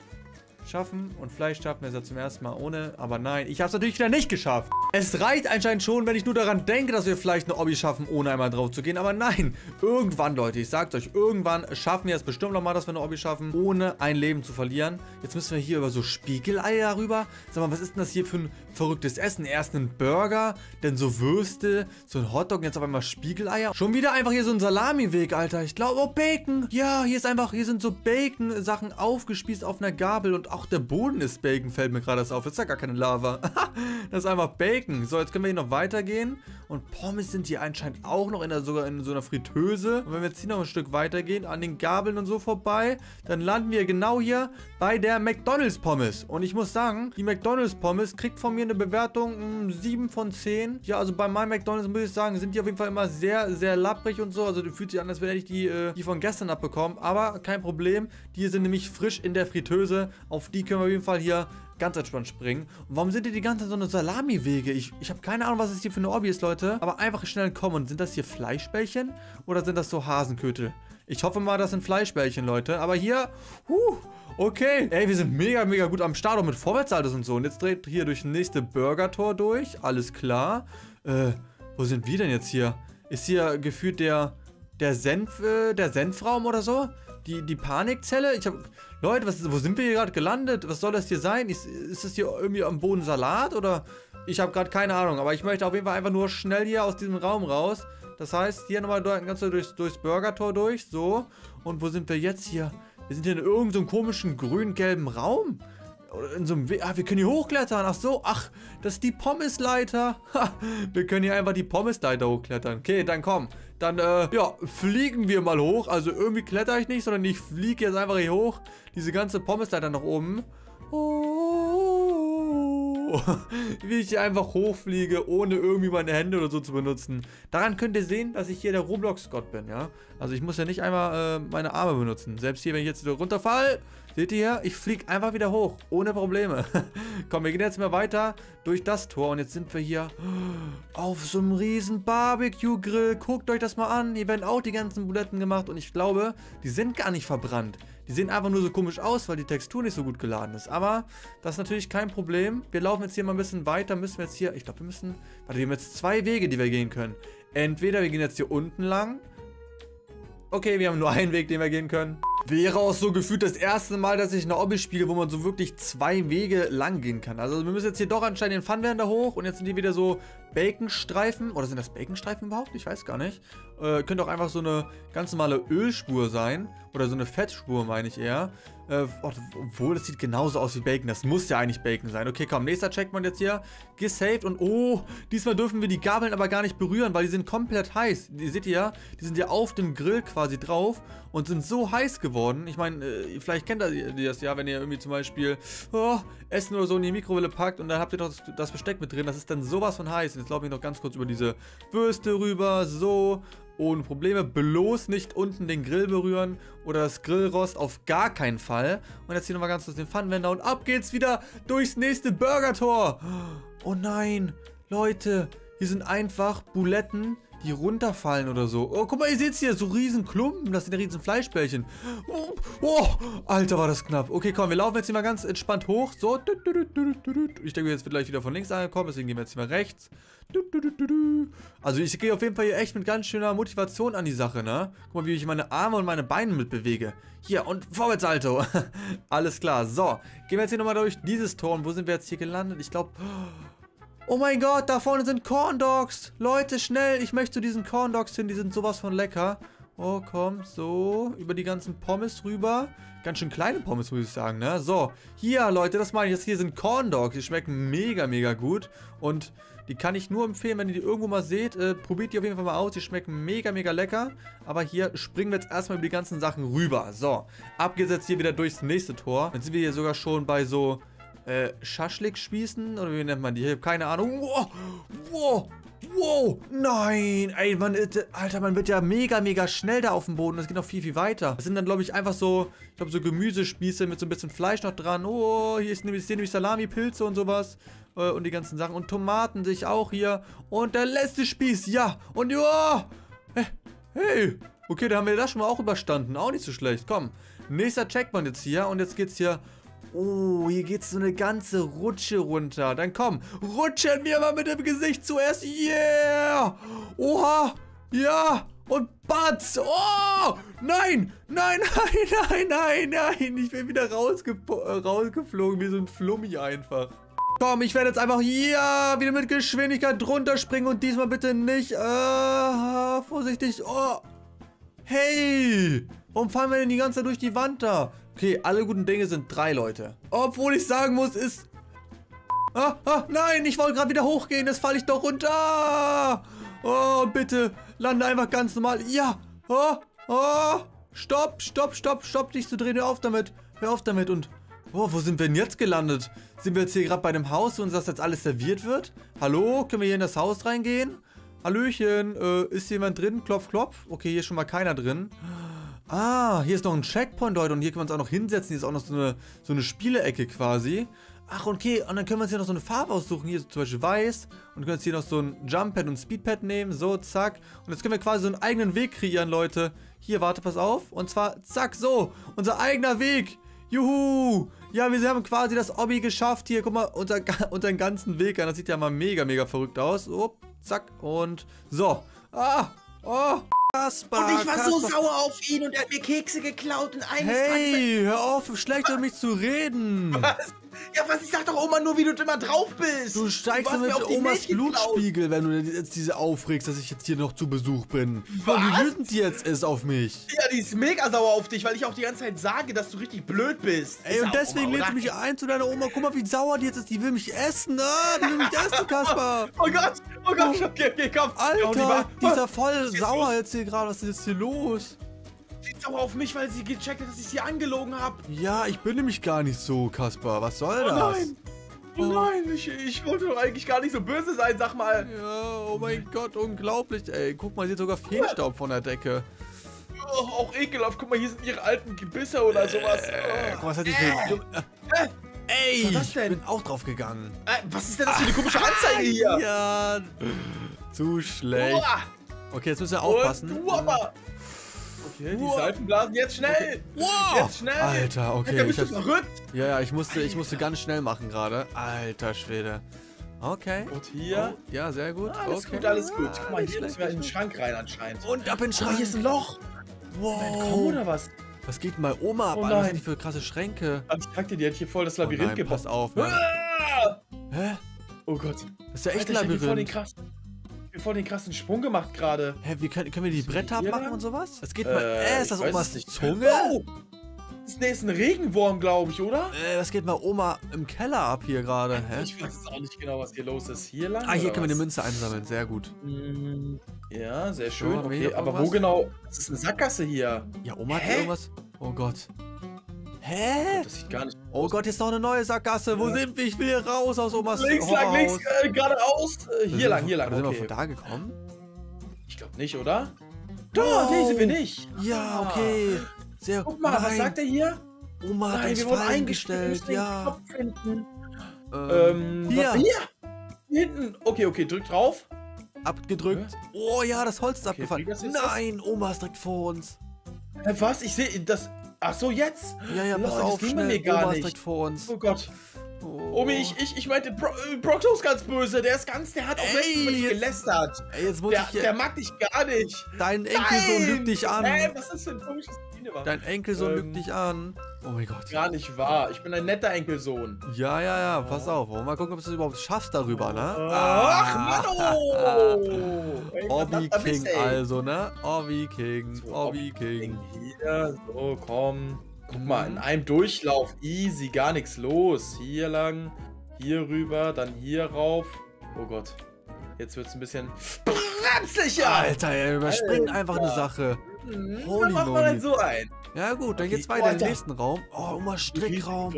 schaffen. Und Fleisch schaffen wir es ja zum ersten Mal ohne. Aber nein, ich habe es natürlich wieder nicht geschafft. Es reicht anscheinend schon, wenn ich nur daran denke, dass wir vielleicht eine Obby schaffen, ohne einmal drauf zu gehen. Aber nein, irgendwann, Leute, ich sag's euch, irgendwann schaffen wir es bestimmt nochmal, dass wir eine Obby schaffen, ohne ein Leben zu verlieren. Jetzt müssen wir hier über so Spiegeleier rüber. Sag mal, was ist denn das hier für ein verrücktes Essen? Erst ein Burger, dann so Würste, so ein Hotdog, jetzt auf einmal Spiegeleier. Schon wieder einfach hier so ein Salamiweg, Alter. Ich glaube, oh, Bacon. Ja, hier ist einfach, hier sind so Bacon-Sachen aufgespießt auf einer Gabel und auch der Boden ist Bacon, fällt mir gerade das auf. Das ist ja gar keine Lava. [laughs] das ist einfach Bacon. So, jetzt können wir hier noch weitergehen. Und Pommes sind hier anscheinend auch noch in der, sogar in so einer Fritteuse. Und wenn wir jetzt hier noch ein Stück weitergehen, an den Gabeln und so vorbei, dann landen wir genau hier bei der McDonalds Pommes. Und ich muss sagen, die McDonalds Pommes kriegt von mir eine Bewertung 7 hm, von 10. Ja, also bei meinem McDonalds muss ich sagen, sind die auf jeden Fall immer sehr, sehr lapprig und so. Also fühlt sich an, als wäre ich die, äh, die von gestern abbekommen. Aber kein Problem. Die sind nämlich frisch in der Fritteuse. Auf die können wir auf jeden Fall hier ganz entspannt springen. Und warum sind hier die ganze so eine Salami-Wege? Ich, ich habe keine Ahnung, was es hier für eine Obby ist, Leute. Aber einfach schnell kommen. Sind das hier Fleischbällchen oder sind das so Hasenkötel? Ich hoffe mal, das sind Fleischbällchen, Leute. Aber hier, huh, okay. Ey, wir sind mega, mega gut am Start, auch mit Vorwärtsaltes und so. Und jetzt dreht hier durch das nächste Burger-Tor durch. Alles klar. Äh, wo sind wir denn jetzt hier? Ist hier gefühlt der, der Senf, äh, der Senfraum oder so? Die, die Panikzelle? Ich habe Leute, was, wo sind wir hier gerade gelandet? Was soll das hier sein? Ist, ist das hier irgendwie am Boden Salat oder? Ich habe gerade keine Ahnung, aber ich möchte auf jeden Fall einfach nur schnell hier aus diesem Raum raus. Das heißt, hier nochmal ganz durchs, durchs Burgertor durch, so. Und wo sind wir jetzt hier? Wir sind hier in irgendeinem so komischen grün-gelben Raum. Oder in so einem We Ah, wir können hier hochklettern. Ach so, ach, das ist die Pommesleiter. [laughs] Ha, wir können hier einfach die Pommesleiter hochklettern. Okay, dann komm. Dann, äh, ja, fliegen wir mal hoch. Also irgendwie kletter ich nicht, sondern ich fliege jetzt einfach hier hoch. Diese ganze Pommesleiter nach oben. Oh, [laughs] wie ich hier einfach hochfliege, ohne irgendwie meine Hände oder so zu benutzen. Daran könnt ihr sehen, dass ich hier der Roblox-Gott bin, ja. Also ich muss ja nicht einmal äh, meine Arme benutzen. Selbst hier, wenn ich jetzt runterfall, seht ihr hier, ich fliege einfach wieder hoch, ohne Probleme. [laughs] Komm, wir gehen jetzt mal weiter durch das Tor und jetzt sind wir hier auf so einem riesen Barbecue-Grill. Guckt euch das mal an, hier werden auch die ganzen Buletten gemacht und ich glaube, die sind gar nicht verbrannt. Die sehen einfach nur so komisch aus, weil die Textur nicht so gut geladen ist. Aber das ist natürlich kein Problem. Wir laufen jetzt hier mal ein bisschen weiter. Müssen wir jetzt hier... Ich glaube, wir müssen... Warte, wir haben jetzt zwei Wege, die wir gehen können. Entweder wir gehen jetzt hier unten lang. Okay, wir haben nur einen Weg, den wir gehen können. Wäre auch so gefühlt das erste Mal, dass ich eine Obby spiele, wo man so wirklich zwei Wege lang gehen kann. Also wir müssen jetzt hier doch anscheinend den Funwender hoch und jetzt sind hier wieder so Baconstreifen. Oder sind das Baconstreifen überhaupt? Ich weiß gar nicht. Äh, könnte auch einfach so eine ganz normale Ölspur sein. Oder so eine Fettspur, meine ich eher. Äh, obwohl, das sieht genauso aus wie Bacon. Das muss ja eigentlich Bacon sein. Okay, komm, nächster Checkpoint jetzt hier. Gesaved und oh, diesmal dürfen wir die Gabeln aber gar nicht berühren, weil die sind komplett heiß. Die seht ihr ja, die sind ja auf dem Grill quasi drauf und sind so heiß geworden. Ich meine, äh, vielleicht kennt ihr das ja, wenn ihr irgendwie zum Beispiel oh, Essen oder so in die Mikrowelle packt und dann habt ihr doch das, das Besteck mit drin. Das ist dann sowas von heiß. Und jetzt laufe ich noch ganz kurz über diese Würste rüber, so ohne Probleme. Bloß nicht unten den Grill berühren oder das Grillrost auf gar keinen Fall. Und jetzt hier nochmal ganz kurz den Pfannenwender und ab geht's wieder durchs nächste Burgertor. Oh nein, Leute, hier sind einfach Buletten, die runterfallen oder so. Oh, guck mal, ihr seht hier, so riesen Klumpen, das sind ja riesen Fleischbällchen. Oh, oh, Alter, war das knapp. Okay, komm, wir laufen jetzt hier mal ganz entspannt hoch. So. Ich denke, jetzt wird gleich wieder von links angekommen, deswegen gehen wir jetzt hier mal rechts. Also ich gehe auf jeden Fall hier echt mit ganz schöner Motivation an die Sache, ne? Guck mal, wie ich meine Arme und meine Beine mitbewege. Hier, und Vorwärtsalto. [laughs] Alles klar. So, gehen wir jetzt hier nochmal durch dieses Tor. Und wo sind wir jetzt hier gelandet? Ich glaube... mein Gott, da vorne sind Corn Dogs. Leute, schnell. Ich möchte zu diesen Corn Dogs hin. Die sind sowas von lecker. Oh, komm, so. Über die ganzen Pommes rüber. Ganz schön kleine Pommes, muss ich sagen, ne? So, hier, Leute, das meine ich jetzt. Hier sind Corn Dogs. Die schmecken mega, mega gut. Und die kann ich nur empfehlen, wenn ihr die irgendwo mal seht. Äh, probiert die auf jeden Fall mal aus. Die schmecken mega, mega lecker. Aber hier springen wir jetzt erstmal über die ganzen Sachen rüber. So, abgesetzt hier wieder durchs nächste Tor. Jetzt sind wir hier sogar schon bei so äh, Schaschlik spießen? Oder wie nennt man die? Ich keine Ahnung. Wow, wow, wow. Nein, ey, man, äh, Alter, man wird ja mega, mega schnell da auf dem Boden. Das geht noch viel, viel weiter. Das sind dann, glaube ich, einfach so, ich glaube, so Gemüsespieße mit so ein bisschen Fleisch noch dran. Oh, hier ist nämlich, nämlich Salami, Pilze und sowas. Äh, und die ganzen Sachen. Und Tomaten sehe ich auch hier. Und der letzte Spieß, ja. Und ja. Hey, okay, da haben wir das schon mal auch überstanden. Auch nicht so schlecht. Komm, nächster Checkpoint jetzt hier. Und jetzt geht's hier... Oh, hier geht's so eine ganze Rutsche runter. Dann komm, rutschen wir mal mit dem Gesicht zuerst. Yeah! Oha! Ja! Und Batz! Oh! Nein! Nein, [laughs] nein, nein, nein, nein! Ich bin wieder rausge äh, rausgeflogen, wie so ein Flummi einfach. Komm, ich werde jetzt einfach hier wieder mit Geschwindigkeit drunter springen und diesmal bitte nicht. Äh, vorsichtig. Oh. Hey! Warum fallen wir denn die ganze Zeit durch die Wand da? Okay, alle guten Dinge sind drei Leute. Obwohl ich sagen muss, ist... Ah, ah, nein, ich wollte gerade wieder hochgehen, jetzt falle ich doch runter. Oh, bitte, lande einfach ganz normal. Ja, oh, oh, stopp, stopp, stopp, stopp, dich zu drehen, hör auf damit. Hör auf damit und... Oh, wo sind wir denn jetzt gelandet? Sind wir jetzt hier gerade bei einem Haus, wo uns das jetzt alles serviert wird? Hallo, können wir hier in das Haus reingehen? Hallöchen, äh, ist jemand drin? Klopf, klopf. Okay, hier ist schon mal keiner drin. Ah, hier ist noch ein Checkpoint, Leute. Und hier können wir uns auch noch hinsetzen. Hier ist auch noch so eine, so eine Spielecke quasi. Ach, okay. Und dann können wir uns hier noch so eine Farbe aussuchen. Hier zum Beispiel weiß. Und können uns hier noch so ein Jumppad und Speedpad nehmen. So, zack. Und jetzt können wir quasi so einen eigenen Weg kreieren, Leute. Hier, warte, pass auf. Und zwar, zack, so. Unser eigener Weg. Juhu. Ja, wir haben quasi das Obby geschafft. Hier, guck mal, unser, [laughs] unseren ganzen Weg an. Das sieht ja mal mega, mega verrückt aus. So, zack. Und so. Ah, oh. Kaspar, und ich war Kaspar. so sauer auf ihn und er hat mir Kekse geklaut und eines Hey, hör auf, schlecht über mich zu reden. [laughs] Was? Ja, was? Ich sag doch Oma nur, wie du immer drauf bist. Du steigst du mit Omas Blutspiegel, wenn du jetzt diese aufregst, dass ich jetzt hier noch zu Besuch bin. Was? Wie wütend die jetzt ist auf mich. Ja, die ist mega sauer auf dich, weil ich auch die ganze Zeit sage, dass du richtig blöd bist. Ey, und deswegen lädst du mich ein zu deiner Oma. Guck mal, wie sauer die jetzt ist. Die will mich essen, ah, Die will mich essen, [laughs] Kaspar. oh Gott, oh Gott, okay, okay, komm. Alter, die ist ja voll sauer jetzt hier gerade. Was ist jetzt hier los? Sie sauer auf mich, weil sie gecheckt hat, dass ich sie angelogen habe. Ja, ich bin nämlich gar nicht so, Kaspar. Was soll oh, das? Nein. Oh nein, ich, ich wollte doch eigentlich gar nicht so böse sein, sag mal. Ja, oh mein Gott, unglaublich, ey. Guck mal, hier ist sogar Feenstaub von der Decke. Oh, auch ekelhaft. Guck mal, hier sind ihre alten Gebisse oder äh, sowas. Oh. Guck mal, was hat die für... Äh, äh, ey, was ich bin auch drauf gegangen. Äh, was ist denn das für eine komische Anzeige hier? Ja, zu schlecht. Okay, jetzt müssen wir aufpassen. Du aber. Okay, die Seifenblasen jetzt schnell! Wow. Jetzt schnell! Alter, okay. Ja, bist du verrückt? Ja, ja, ich musste, ich musste ganz schnell machen gerade. Alter Schwede. Okay. Und hier? Oh, ja, sehr gut. Ah, alles okay. gut, alles gut. Guck mal, hier müssen wir in den Schrank rein anscheinend. Und ab in den Schrank. Oh, hier ist ein Loch. Wow. Komm, oder was? Was geht denn bei Oma ab? Oh nein. Was sind für krasse Schränke? Ich sagte, die hat hier voll das Labyrinth oh nein, gebaut. Pass auf, Mann. Ah! Hä? Oh Gott. Das ist ja echt ein Labyrinth voll den krassen Sprung gemacht gerade. Hä, wie können, können wir die Bretter abmachen und sowas? Es geht äh, mal. Äh, ist das Omas Zunge? Oh! Das ist ein Regenwurm, glaube ich, oder? Äh, was geht mal Oma im Keller ab hier gerade? Hä? Ich weiß jetzt auch nicht genau, was hier los ist. Hier lang? Ah, hier können wir eine Münze einsammeln. Sehr gut. Mm, ja, sehr schön. So, okay, aber wo genau? Das ist eine Sackgasse hier. Ja, Oma Hä? hat irgendwas. Oh Gott. Hä? Das sieht gar nicht Oh aus. Gott, jetzt noch eine neue Sackgasse. Wo ja. sind wir? Ich will hier raus aus Omas Links lang, links, äh, geradeaus. Äh, hier lang, hier lang. Okay. Sind wir von da gekommen? Ich glaube nicht, oder? Doch, oh. nee, sind wir nicht. Ja, ah. okay. Sehr Guck mal, Nein. was sagt er hier? Oma hat Nein, uns fallen eingestellt. Ja. Ähm, ähm hier. hier. Hinten. Okay, okay, drück drauf. Abgedrückt. Oh ja, das Holz ist okay, abgefallen. Nein, Oma ist direkt vor uns. Äh, was? Ich sehe das. Ach so, jetzt? Ja, ja, pass auf, das schnell. mir gar Oma nicht. direkt vor uns. Oh Gott. Oh. Omi, ich, ich, ich meinte, Bro, äh, Brockto ist ganz böse. Der ist ganz, der hat auch letztens über dich gelästert. Ey, jetzt muss der, ich der mag dich gar nicht. Dein Enkelsohn lügt dich an. Hä, was ist für ein komisches Biene Dein Enkelsohn ähm, lügt dich an. Oh mein Gott. Gar nicht wahr. Ich bin ein netter Enkelsohn. Ja, ja, ja. Pass auf. Mal gucken, ob du es überhaupt schaffst darüber, ne? Ach, ah. Mann, oh. Obby King also, ne? Obby King. So, Obby King. Hier, so, komm. Guck mal, in einem Durchlauf. Easy, gar nichts los. Hier lang, hier rüber, dann hier rauf. Oh Gott. Jetzt wird es ein bisschen bremslicher. Alter, er überspringt Alter. einfach eine Sache. Mhm, Holy dann macht man so ein. Ja gut, dann okay. geht's weiter oh, in den nächsten Raum. Oh, immer Strickraum.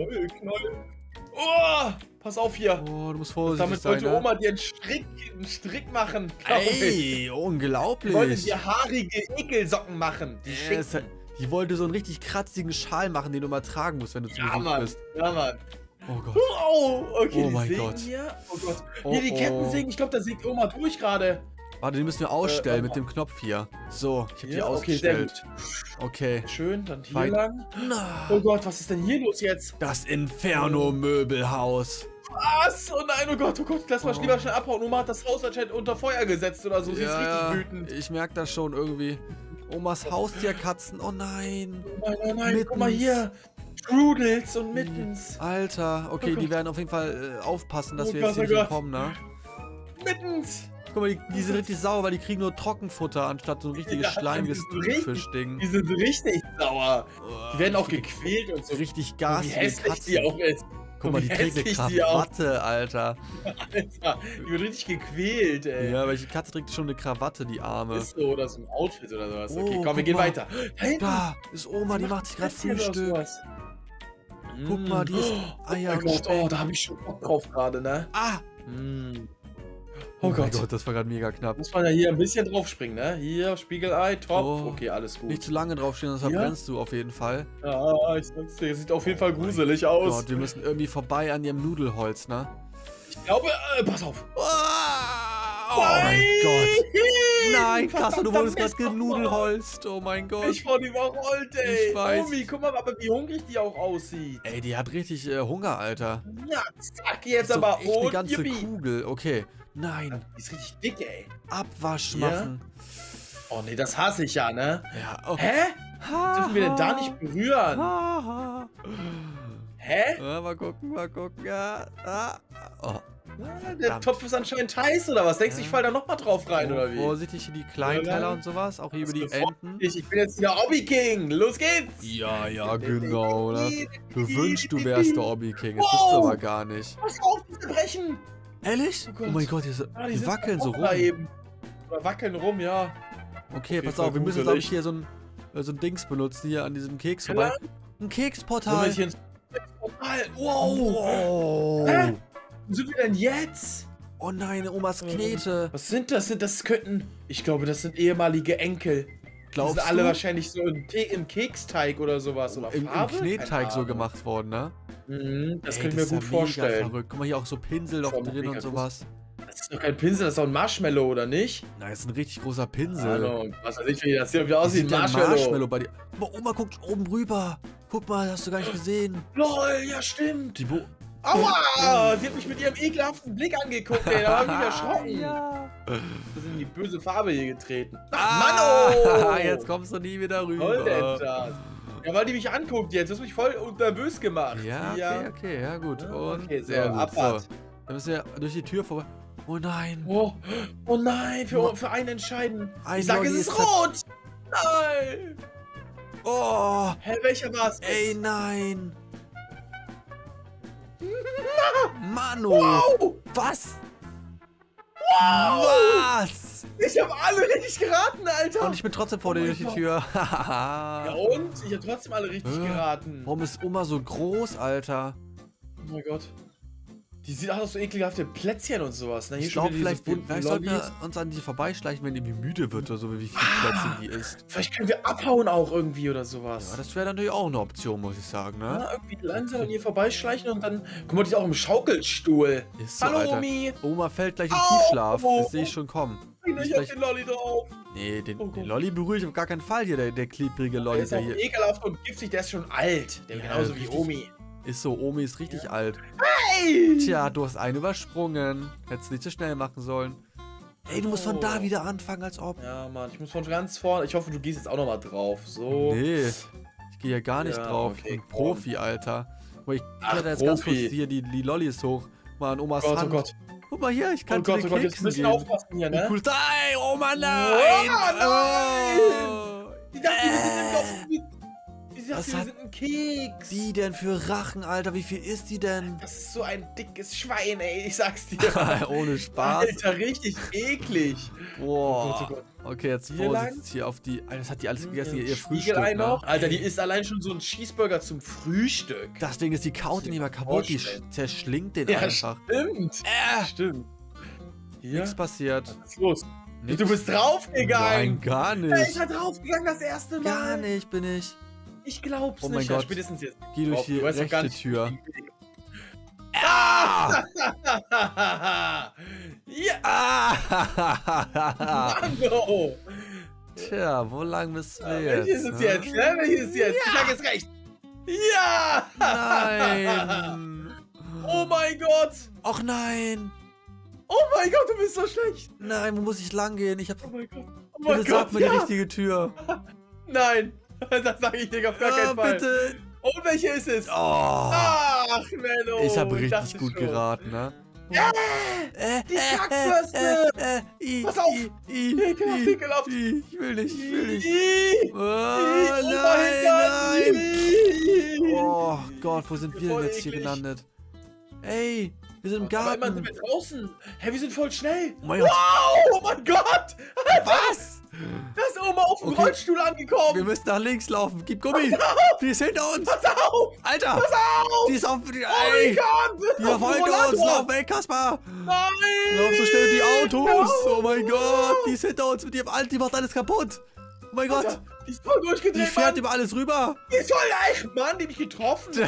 Oh, pass auf hier. Oh, du musst vorsichtig Damit sein, wollte ne? Oma dir einen Strick, einen Strick machen. glaub ich. Ey, Die wollte unglaublich. dir haarige Ekelsocken machen. Die schicken. hat- Die wollte so einen richtig kratzigen Schal machen, den du mal tragen musst, wenn du zu Ja, Besuch Mann. bist. Ja, Mann. Oh Gott. Oh, okay, Oh mein Gott. Hier. Oh Gott. Oh, hier, die oh. Ketten sägen. Ich glaube, da sägt Oma durch gerade. Warte, den müssen wir ausstellen Äh, mit dem Knopf hier. So, ich habe die Ja, ausgestellt. Okay. Schön, dann hier Fein. lang. Oh Gott, was ist denn hier los jetzt? das Inferno-Möbelhaus. Was? Oh nein, oh Gott, oh Gott, lass mal Oh. lieber schnell abhauen. Oma hat das Haus anscheinend unter Feuer gesetzt oder so. Sie ist Ja, richtig wütend. Ich merke das schon irgendwie. Omas Haustierkatzen. Oh nein. Oh nein, oh nein, guck mal Mittens. hier. Strudels und Mittens. Alter. Okay, Oh die werden auf jeden Fall äh, aufpassen, dass Oh wir Gott, jetzt hier oh kommen, ne? Mittens. Guck mal, die, die sind richtig sauer, weil die kriegen nur Trockenfutter anstatt so ein richtiges Ja, schleimiges Thunfischding. Die sind richtig sauer. Die werden auch gequält und so. Richtig wie garstige hässlich Katzen. die auch ist. Guck mal, wie die trägt eine Krawatte, Alter. [laughs] Alter, die wird richtig gequält, ey. Ja, welche Katze trägt schon eine Krawatte, die Arme. Ist so, oder so ein Outfit oder sowas. Oh, Okay, komm, wir gehen mal. weiter. Da hinten. Da ist Oma, die macht sich gerade Frühstück. Guck mal, die ist Oh Eier mein und Gott, oh, da habe ich schon Bock drauf gerade, ne? Ah! Mm. Oh, Oh, mein Gott. Gott, das war gerade mega knapp. Muss man ja hier ein bisschen draufspringen, ne? Hier, Spiegelei, top. Oh. Okay, alles gut. Nicht zu lange draufstehen, sonst Ja? verbrennst du auf jeden Fall. Ja, ich sag's dir, sieht auf jeden Fall Oh gruselig aus. Gott, wir müssen irgendwie vorbei an ihrem Nudelholz, ne? Ich glaube, äh, pass auf. Oh mein Gott. Nein, Kasse, du wurdest gerade genudelholzt. Oh mein Gott. Ich wurde überrollt, ey. Ich weiß. Omi, guck mal, aber wie hungrig die auch aussieht. Ey, die hat richtig äh, Hunger, Alter. Ja, zack, jetzt So aber. eine Und ganze yippie. Kugel. Okay. Nein, Die ist richtig dick, ey. Abwasch Ja? machen. Oh nee, das hasse ich ja, ne? Ja. Oh. Hä? Dürfen wir denn da nicht berühren? Ha, Hä? ha. Ja, mal gucken, mal gucken. Ja. Ah. Oh. Ah, Der. Topf ist anscheinend heiß oder was? Denkst du, ich Ja. fall da nochmal drauf rein oder wie? Vorsichtig hier die Kleinteller Ja, und sowas. Auch hier über die Enten. Ich, ich bin jetzt der Hobby King. Los geht's. Ja, ja, genau. Ne? Du wünschst, du wärst der Hobby King. Das bist du Wow. aber gar nicht. Pass auf, die zerbrechen. Ehrlich? Oh Oh, Gott. mein Gott, die, Ah, die sind wackeln so rum. Eben. Oder wackeln rum, ja. Okay, Auf pass auf, wir müssen, glaube ich, hier so ein, äh, so ein Dings benutzen, hier an diesem Keks vorbei. Ein Keksportal. hier ins Portal? Wow. Wow. Hä? Wo sind wir denn jetzt? Oh nein, Omas Knete. Was sind das? Sind das könnten. Ich glaube, das sind ehemalige Enkel. Die Glaubst sind alle du? wahrscheinlich so im, Ke im Keksteig oder sowas. Oder Im, im Farbe? Knetteig Keine so gemacht worden, ne? Mhm, das Ey, könnte ich mir gut ja vorstellen. Verrückt. Guck mal, hier auch so Pinsel noch drin und sowas. Das ist doch kein Pinsel, das ist doch ein Marshmallow, oder nicht? Nein, das ist ein richtig großer Pinsel. Ahnung, was weiß ich, wie das hier wieder Wie aussieht. Marshmallow. Marshmallow bei dir? Guck mal, Oma guckt oben rüber. Guck mal, hast du gar nicht [gasps] gesehen. LOL, ja stimmt. Die Bo Aua! Sie hat mich mit ihrem ekelhaften Blick angeguckt, ey. Da war ich mich erschrocken. ja. Wir sind in die böse Farbe hier getreten. Ah, Mann, oh! [laughs] jetzt kommst du nie wieder rüber. Voll denn das? Ja, weil die mich anguckt jetzt. Du hast mich voll nervös gemacht. Ja, okay, okay, ja gut. Ja, Und okay, so, sehr gut. Abfahrt. So, dann müssen wir durch die Tür vorbei. Oh nein. Oh, oh nein, für, für einen entscheiden. Ein ich sag, es ist ist rot. Nein. Oh, Hä, welcher war's? ey, nein. Mano. Wow. Was? Wow. Was? Ich habe alle richtig geraten, Alter. Und ich bin trotzdem vor Oh dir durch die. Tür. ja und? Ich habe trotzdem alle richtig Hä? geraten. Warum ist Oma so groß, Alter? Oh mein Gott. Die sieht auch so ekelhafte Plätzchen und sowas. Ne? Hier Ich glaube, vielleicht, vielleicht sollten wir uns an die vorbeischleichen, wenn die müde wird oder so, wie viel Ah. Plätzchen die isst. Vielleicht können wir abhauen auch irgendwie oder sowas. Ja, das wäre natürlich auch eine Option, muss ich sagen, ne? Ja, irgendwie langsam an ihr vorbeischleichen und dann. Guck mal, die ist auch im Schaukelstuhl. Ist so, Hallo, Alter. Omi. Oma fällt gleich in! Tiefschlaf. Oh. Das sehe ich schon kommen. Ist Ich hab gleich- den Lolli drauf. Nee, den, Oh den Lolli berühre ich auf gar keinen Fall hier, der, der klebrige Der Lolli, ist der hier ekelhaft und giftig, der ist schon alt. Der Ja, genauso wie. Omi. Ist so. Omi ist richtig alt. Hey! Tja, du hast einen übersprungen. Hättest nicht so schnell machen sollen. Ey, du musst von da Oh. wieder anfangen, als ob. Ja, Mann, ich muss von ganz vorne. Ich hoffe, du gehst jetzt auch nochmal drauf. So. Nee, ich gehe ja gar nicht Ja, drauf. okay, ich bin komm. Profi, Alter. Guck mal, ich kletter jetzt ganz kurz Profi. hier die, die Lollis hoch. Mal an Omas Oh Gott, Hand. oh Gott. Guck mal hier, ich kann Oh Gott, oh Gott, jetzt müssen wir aufpassen hier, ne? cool. Nein, Oma, nein! Oh, nein! Oh. Die dachte, wir sind Äh. im Dorf. Die dachte, Das wir hat- sind einen Keks. Die denn für Rachen, Alter? Wie viel ist die denn? Das ist so ein dickes Schwein, ey. Ich sag's dir. [laughs] Ohne Spaß. Alter, richtig eklig. Boah. Oh Gott, oh Gott. Okay, jetzt Hier lang? Vorsicht hier auf die. Alter, Das hat die alles gegessen, ihr, ihr Frühstück. noch. Ne? Alter, die isst allein schon so ein Cheeseburger zum Frühstück. Das Ding ist, die kaut den immer kaputt, die zerschlingt den ja, einfach. stimmt. Äh, Stimmt. Hier? nichts passiert. Was ist los? Nix. Du bist draufgegangen. Nein, gar nicht. ist halt draufgegangen das erste Mal. Gar nicht bin ich. Ich glaub's Oh mein nicht. Ja, Gott. spätestens jetzt. Geh durch die Du rechte nicht, Tür. Ah! [laughs] ja, Ah! Mango. Tja, wo lang müssen wir Welches jetzt? ist ne? jetzt? Ja, welches ist jetzt? Ich sag jetzt recht. Ja! Nein! [laughs] Oh mein Gott! Och nein! Oh mein Gott, du bist so schlecht! Nein, wo muss ich lang gehen? Ich hab. Oh mein Gott! Oh mein Bitte sag Gott! mir die Ja. richtige Tür. [laughs] Nein! [laughs] Das sag ich dir auf gar Ah, keinen Fall. bitte! Und welche ist es? Oh! Ach, Menno! Ich habe richtig gut schon. geraten, ne? Ja! Äh, Die Kackbürste! äh, äh, i, Pass auf! I, I. I, ich will nicht, ich will nicht. Oh, oh nein, nein! Oh Gott, wo sind wir denn jetzt hier gelandet? Ey, wir sind im Garten. sind wir draußen. Hä, wir sind voll schnell. Oh mein Gott. Wow, oh mein Gott. Was? Da ist Oma auf dem Okay. Rollstuhl Wir angekommen. müssen nach links laufen. Gib Gummi. Die ist hinter uns. Pass auf. Alter. Pass auf. Die ist auf. Die, oh mein. Gott. Die verfolgt uns. Lauf weg, Kaspar. Nein. Lauf so schnell die Autos. No. Oh mein Gott. Die ist hinter uns mit ihrem Alt. Die macht alles kaputt. Oh mein Gott. Alter, die ist voll Die durchgedreht, fährt Mann. über alles rüber. Die ist voll leicht, Mann. Die mich getroffen. [laughs] Hä?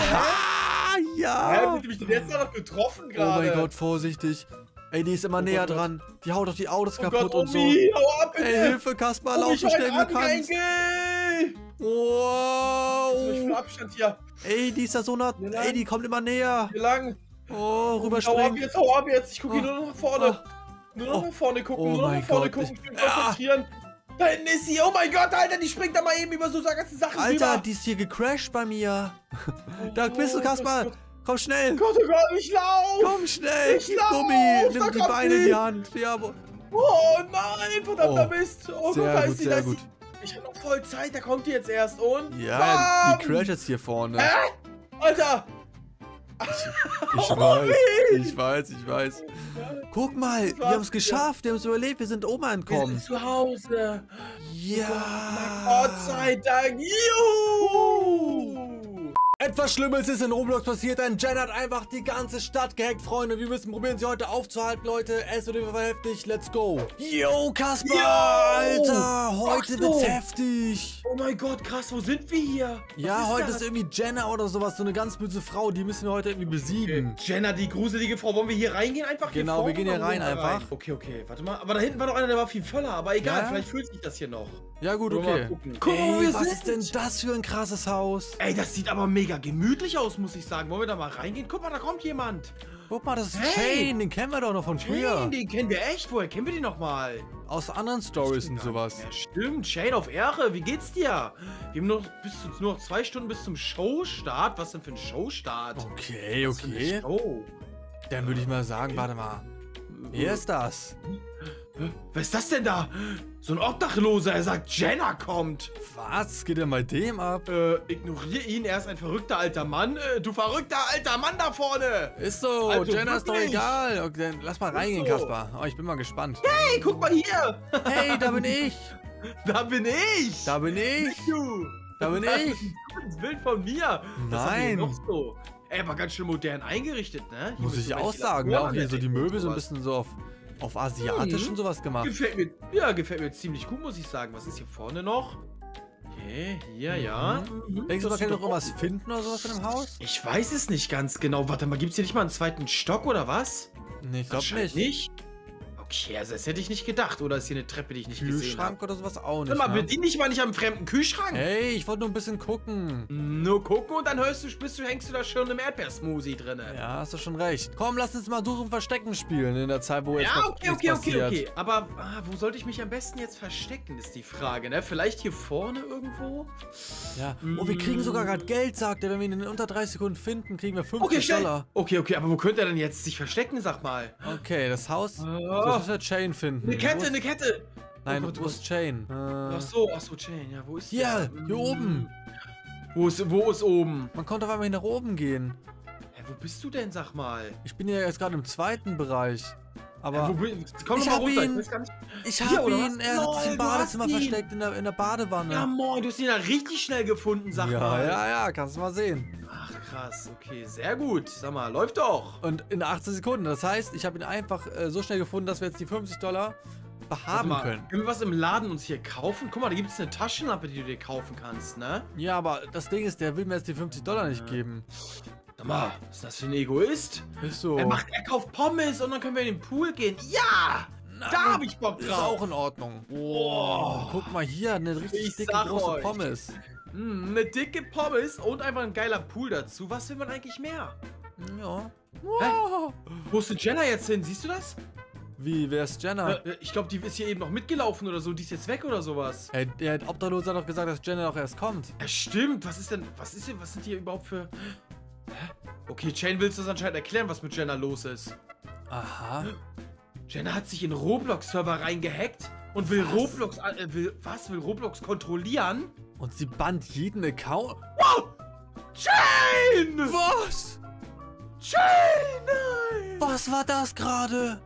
Ah, Hä, ja. die mich denn jetzt noch getroffen Oh gerade? mein Gott, vorsichtig. Ey, die ist immer Oh näher Gott, dran. Die haut doch die Autos Oh kaputt Gott, und so. Omi, hau ab, bitte. Ey, Hilfe, Kaspar, Oh, lauf so schnell wie du kannst. angehen. So, ich will Wow. Abstand hier. Ey, die ist da so nah. Ey, die kommt immer näher. Hier lang. Oh, Hau ab rüberspringen. jetzt, hau ab jetzt. Ich gucke hier Oh. nur noch nach vorne. Nur noch Oh. nach vorne gucken, Oh nur noch nach vorne gucken. ich- Ah. konzentrieren. Da hinten ist sie. Oh mein Gott, Alter, die springt da mal eben über so ganze Sachen Alter, rüber. die ist hier gecrashed bei mir. [laughs] Da Oh, bist du, Gott, Kaspar. Komm schnell. Gott, oh Gott, ich lauf. Komm schnell. Ich Gib lauf, Gummi. da Nimm die Beine in die. die Hand. Ja, wo- Oh nein, verdammter Oh, Mist. Oh Gott, da gut, ist sie, sehr da ist gut. sie. Ich hab noch voll Zeit, da kommt die jetzt erst und. ja, die Bam! crasht jetzt hier vorne. Hä? Alter. Ich [laughs] Oh, weiß. Ich weiß, ich weiß. Guck mal, wir haben es geschafft. Wir haben es überlebt. Wir sind Oma Wir entkommen. sind zu Hause. Ja. Gott sei Dank. Juhu. Etwas Schlimmes ist in Roblox passiert, denn Jen hat einfach die ganze Stadt gehackt, Freunde. Wir müssen probieren, sie heute aufzuhalten, Leute. Es wird auf heftig. Let's go. Yo, Kaspar! Yo! Alter, heute so. wird's heftig. Oh mein Gott, krass, wo sind wir hier? Was ja, heute das? ist irgendwie Jenna oder sowas, so eine ganz böse Frau. Die müssen wir heute irgendwie besiegen. Jenna, die gruselige Frau. Wollen wir hier reingehen einfach? Genau, hier vorne wir gehen hier rein einfach. Okay, okay, warte mal. Aber da hinten war noch einer, der war viel voller. Aber egal, Ja? vielleicht fühlt sich das hier noch. Ja, gut, okay. gucken. Guck Ey, was sind. ist denn das für ein krasses Haus? Ey, das sieht aber mega gemütlich aus, muss ich sagen. Wollen wir da mal reingehen? Guck mal, da kommt jemand. Guck mal, das ist Hey! Shane. Den kennen wir doch noch von früher. Shane, den kennen wir echt. Woher kennen wir den nochmal? Aus anderen Stories und sowas. Ja, stimmt. Shane auf Ehre. Wie geht's dir? Wir haben noch, bis, nur noch zwei Stunden bis zum Showstart. Was denn für ein Showstart? Okay, okay. Show? Dann würde ich mal sagen, warte mal. Wer ist das? Was ist das denn da? So ein Obdachloser. Er sagt, Jenna kommt. Was? Geht denn bei dem ab? Äh, ignorier ihn. Er ist ein verrückter alter Mann. Äh, du verrückter alter Mann da vorne. Ist so, Also Jenna ist doch egal. Okay, dann lass mal reingehen, so. Kaspar. Oh, ich bin mal gespannt. Hey, guck mal hier. Hey, da bin ich. [laughs] Da bin ich. Da bin ich. du. Da bin ich. [laughs] Das Bild von mir. Nein. noch so? Ey, aber ganz schön modern eingerichtet, ne? Hier Muss ich so auch sagen. Ne? Auch hier so die Möbel so ein bisschen so auf, auf asiatisch Mhm. und sowas gemacht. Gefällt mir, ja, gefällt mir ziemlich gut, muss ich sagen. Was ist hier vorne noch? Okay, hier, ja. Mhm, Denkst du, man kann noch irgendwas finden oder sowas in dem Haus? Ich weiß es nicht ganz genau. Warte mal, gibt's hier nicht mal einen zweiten Stock oder was? Nee, ich glaube nicht. nicht. Okay, also das hätte ich nicht gedacht. Oder ist hier eine Treppe, die ich nicht gesehen habe? Kühlschrank oder sowas auch Hör nicht. mal, Ne? bedien dich mal nicht am fremden Kühlschrank. Hey, ich wollte nur ein bisschen gucken. Nur gucken und dann hörst du, bist du, hängst du da schon im Erdbeersmoothie drinne. Ja, hast du schon recht. Komm, lass uns mal Suchen und Verstecken spielen in der Zeit, wo jetzt Ja, okay, okay, okay, passiert. okay. Aber ah, wo sollte ich mich am besten jetzt verstecken, ist die Frage, ne? Vielleicht hier vorne irgendwo? Ja. Oh, wir kriegen sogar gerade Geld, sagt er. Wenn wir ihn in unter 30 Sekunden finden, kriegen wir 50 Okay. Dollar. Okay, okay, aber wo könnte er denn jetzt sich verstecken, sag mal? Okay, das Haus. Ah. So, das wird Chain finden. Eine Kette, eine Kette! Nein, Oh Gott, wo ist Chain? Äh, Ach so, ach so, Chain, ja, wo ist Hier, der? hier oben. Wo ist, wo ist oben? Man konnte auf einmal nach oben gehen. Hä, wo bist du denn, sag mal? Ich bin ja jetzt gerade im zweiten Bereich. Aber bist, komm Ich doch mal hab runter. ihn. Ich ich habe ihn. Er hat sich im Badezimmer versteckt, in der, in der Badewanne. Ja, moin, du hast ihn ja richtig schnell gefunden, sag ja, mal. ja, ja, kannst du mal sehen. Ach, krass, okay, sehr gut. Sag mal, läuft doch. Und in 18 Sekunden. Das heißt, ich habe ihn einfach äh, so schnell gefunden, dass wir jetzt die 50 Dollar behaben Warte mal, können. Können wir was im Laden uns hier kaufen? Guck mal, da gibt es eine Taschenlampe, die du dir kaufen kannst, ne? Ja, aber das Ding ist, der will mir jetzt die 50 Dollar nicht geben. Sag mal, was ist das für ein Egoist? Ist so. Er, macht, er kauft Pommes und dann können wir in den Pool gehen. Ja! da hab ich Bock Ist drauf. auch in Ordnung. Boah. Guck mal hier, eine richtig Ich dicke große euch. Pommes. Mm, eine dicke Pommes und einfach ein geiler Pool dazu. Was will man eigentlich mehr? Ja. Hä? Wo ist denn Jenna jetzt hin? Siehst du das? Wie, wer ist Jenna? Äh, Ich glaube, die ist hier eben noch mitgelaufen oder so. Die ist jetzt weg oder sowas. Hey, der Obdachlose hat doch gesagt, dass Jenna doch erst kommt. Ja, stimmt. Was ist denn, was ist denn, was sind hier überhaupt für... Hä? Okay, Jane willst du das anscheinend erklären, was mit Jenna los ist. Aha. Jenna hat sich in Roblox-Server reingehackt und will Was? Roblox, äh, will, was, will Roblox kontrollieren? Und sie bannt jeden Account. Wow! Jane! Was? Jane! Nein! Was war das gerade?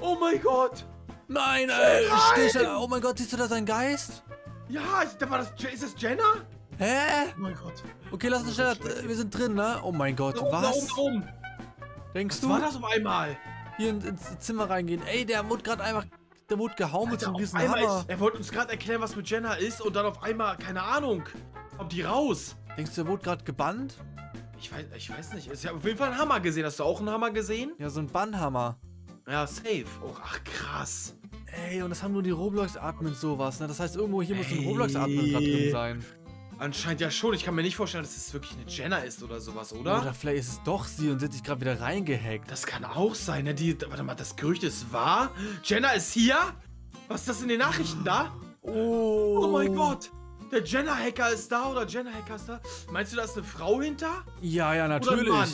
Oh mein Gott! Nein, ey. Schon. Oh mein Gott, siehst du da seinen Geist? Ja, da war das, ist das Jenna? Hä? Oh mein Gott. Okay, lass uns schnell. äh, Wir sind drin, ne? Oh mein Gott, Da oben, da oben, was? da oben. Denkst Was du? war das auf einmal? Hier in- ins Zimmer reingehen. Ey, der wurde gerade einfach. Der wurde gehauen mit so einem Hammer. ist, er wollte uns gerade erklären, was mit Jenna ist und dann auf einmal, keine Ahnung, kommt die raus. Denkst du, der wurde gerade gebannt? Ich weiß, ich weiß nicht. Ich habe auf jeden Fall einen Hammer gesehen. Hast du auch einen Hammer gesehen? Ja, so ein Bannhammer. Ja, safe. Oh, ach, krass. Ey, und das haben nur die Roblox-Admins sowas, ne? Das heißt, irgendwo hier muss ein Ey. Roblox-Admin gerade drin sein. Anscheinend ja schon. Ich kann mir nicht vorstellen, dass es wirklich eine Jenna ist oder sowas, oder? Oder vielleicht ist es doch sie und sie hat sich gerade wieder reingehackt. Das kann auch sein, ne? Die, warte mal, das Gerücht ist wahr? Jenna ist hier? Was ist das in den Nachrichten da? Oh. Oh mein Gott! Der Jenna-Hacker ist da oder Jenna-Hacker ist da? Meinst du, da ist eine Frau hinter? Ja, ja, Oder ein natürlich. Mann?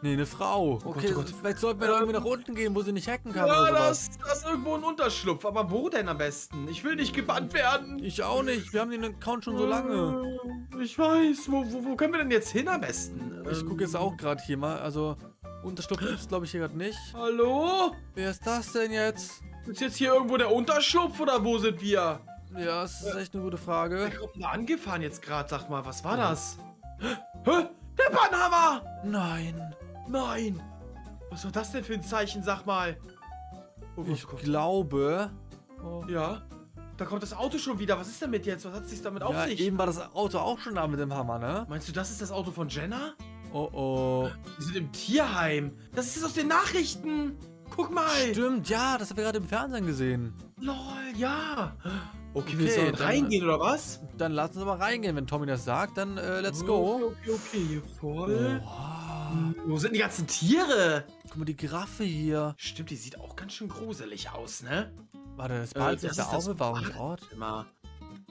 Nee, eine Frau. Gott, okay, oh Gott. vielleicht sollten wir da irgendwie nach unten gehen, wo sie nicht hacken kann Ja, oder sowas. das, das ist irgendwo ein Unterschlupf. Aber wo denn am besten? Ich will nicht gebannt werden. Ich auch nicht. Wir haben den Account schon so lange. Äh, Ich weiß. Wo, wo, wo können wir denn jetzt hin am besten? Ich Ähm, gucke jetzt auch gerade hier mal. Also, Unterschlupf gibt es, glaube ich, hier gerade nicht. Hallo? Wer ist das denn jetzt? Ist jetzt hier irgendwo der Unterschlupf oder wo sind wir? Ja, das ist echt eine gute Frage. kommt denn da angefahren jetzt gerade? Sag mal, was war das? Hä? Der Bannhammer! Nein. Nein! Was war das denn für ein Zeichen, sag mal? Oh Ich oh Gott. glaube. Oh. Ja. Da kommt das Auto schon wieder. Was ist denn mit jetzt? Was hat sich damit auf Ja, sich? eben war das Auto auch schon da mit dem Hammer, ne? Meinst du, das ist das Auto von Jenna? Oh oh. Die sind im Tierheim. Das ist es aus den Nachrichten. Guck mal. Stimmt, ja, das haben wir gerade im Fernsehen gesehen. Lol, ja. Okay, Wir sollen jetzt dann- reingehen oder was? Dann lass uns mal reingehen. Wenn Tommy das sagt, dann äh, let's go. Okay, okay, okay. Hier voll. Wow. Wo sind die ganzen Tiere? Guck mal, die Giraffe hier. Stimmt, die sieht auch ganz schön gruselig aus, ne? Warte, das Äh, Bad das ist der Aufbewahrungsort.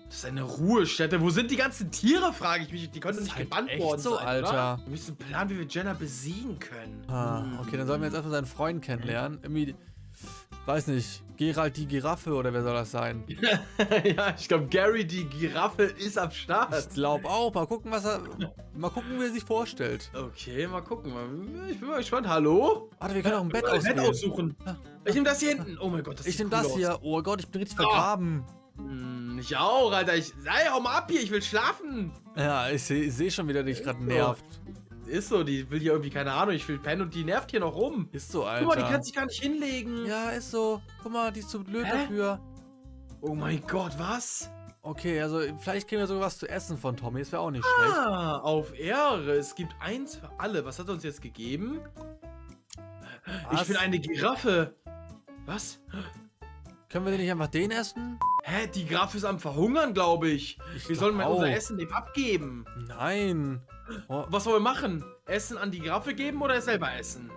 Das ist eine Ruhestätte. Wo sind die ganzen Tiere, frage ich mich. Die ist nicht halt gebannt worden so, sein, Alter. Oder? Wir müssen planen, wie wir Jenna besiegen können. Ah, Hm. okay, dann sollen wir jetzt erstmal seinen Freund kennenlernen. Irgendwie, weiß nicht, Gerald die Giraffe oder wer soll das sein? [laughs] ja, ich glaube, Gary, die Giraffe, ist am Start. Ich glaube auch. Mal gucken, was er. Mal gucken, wie er sich vorstellt. Okay, mal gucken. Ich bin mal gespannt. Hallo? Warte, wir können auch ein Bett Ein Bett aussuchen. Ich nehme das hier hinten. Oh mein Gott, das Ich sieht nehme das cool hier. Oh Gott, ich bin richtig Ah. vergraben. aus. Hm, ich auch, Alter. Ich, sei, hau mal ab hier. Ich will schlafen. Ja, ich sehe seh schon wieder, dich gerade so. nervt. Ist so, die will hier irgendwie, keine Ahnung, ich will pennen und die nervt hier noch rum. Ist so, Guck mal, die Alter. kann sich gar nicht hinlegen. Ja, ist so. Guck mal, die ist zu blöd Hä? dafür. Oh mein Gott, was? Okay, also vielleicht kriegen wir sogar was zu essen von Tommy. Das wäre auch nicht schlecht. Ah, auf Ehre. Es gibt eins für alle. Was hat er uns jetzt gegeben? Ich Was? bin eine Giraffe. Was? Können wir denn nicht einfach den essen? Hä, die Giraffe ist am Verhungern, glaube ich. Ich Wir sollen mal unser. Essen dem abgeben. Nein. Oh, Was wollen wir machen? Essen an die Giraffe geben oder selber essen?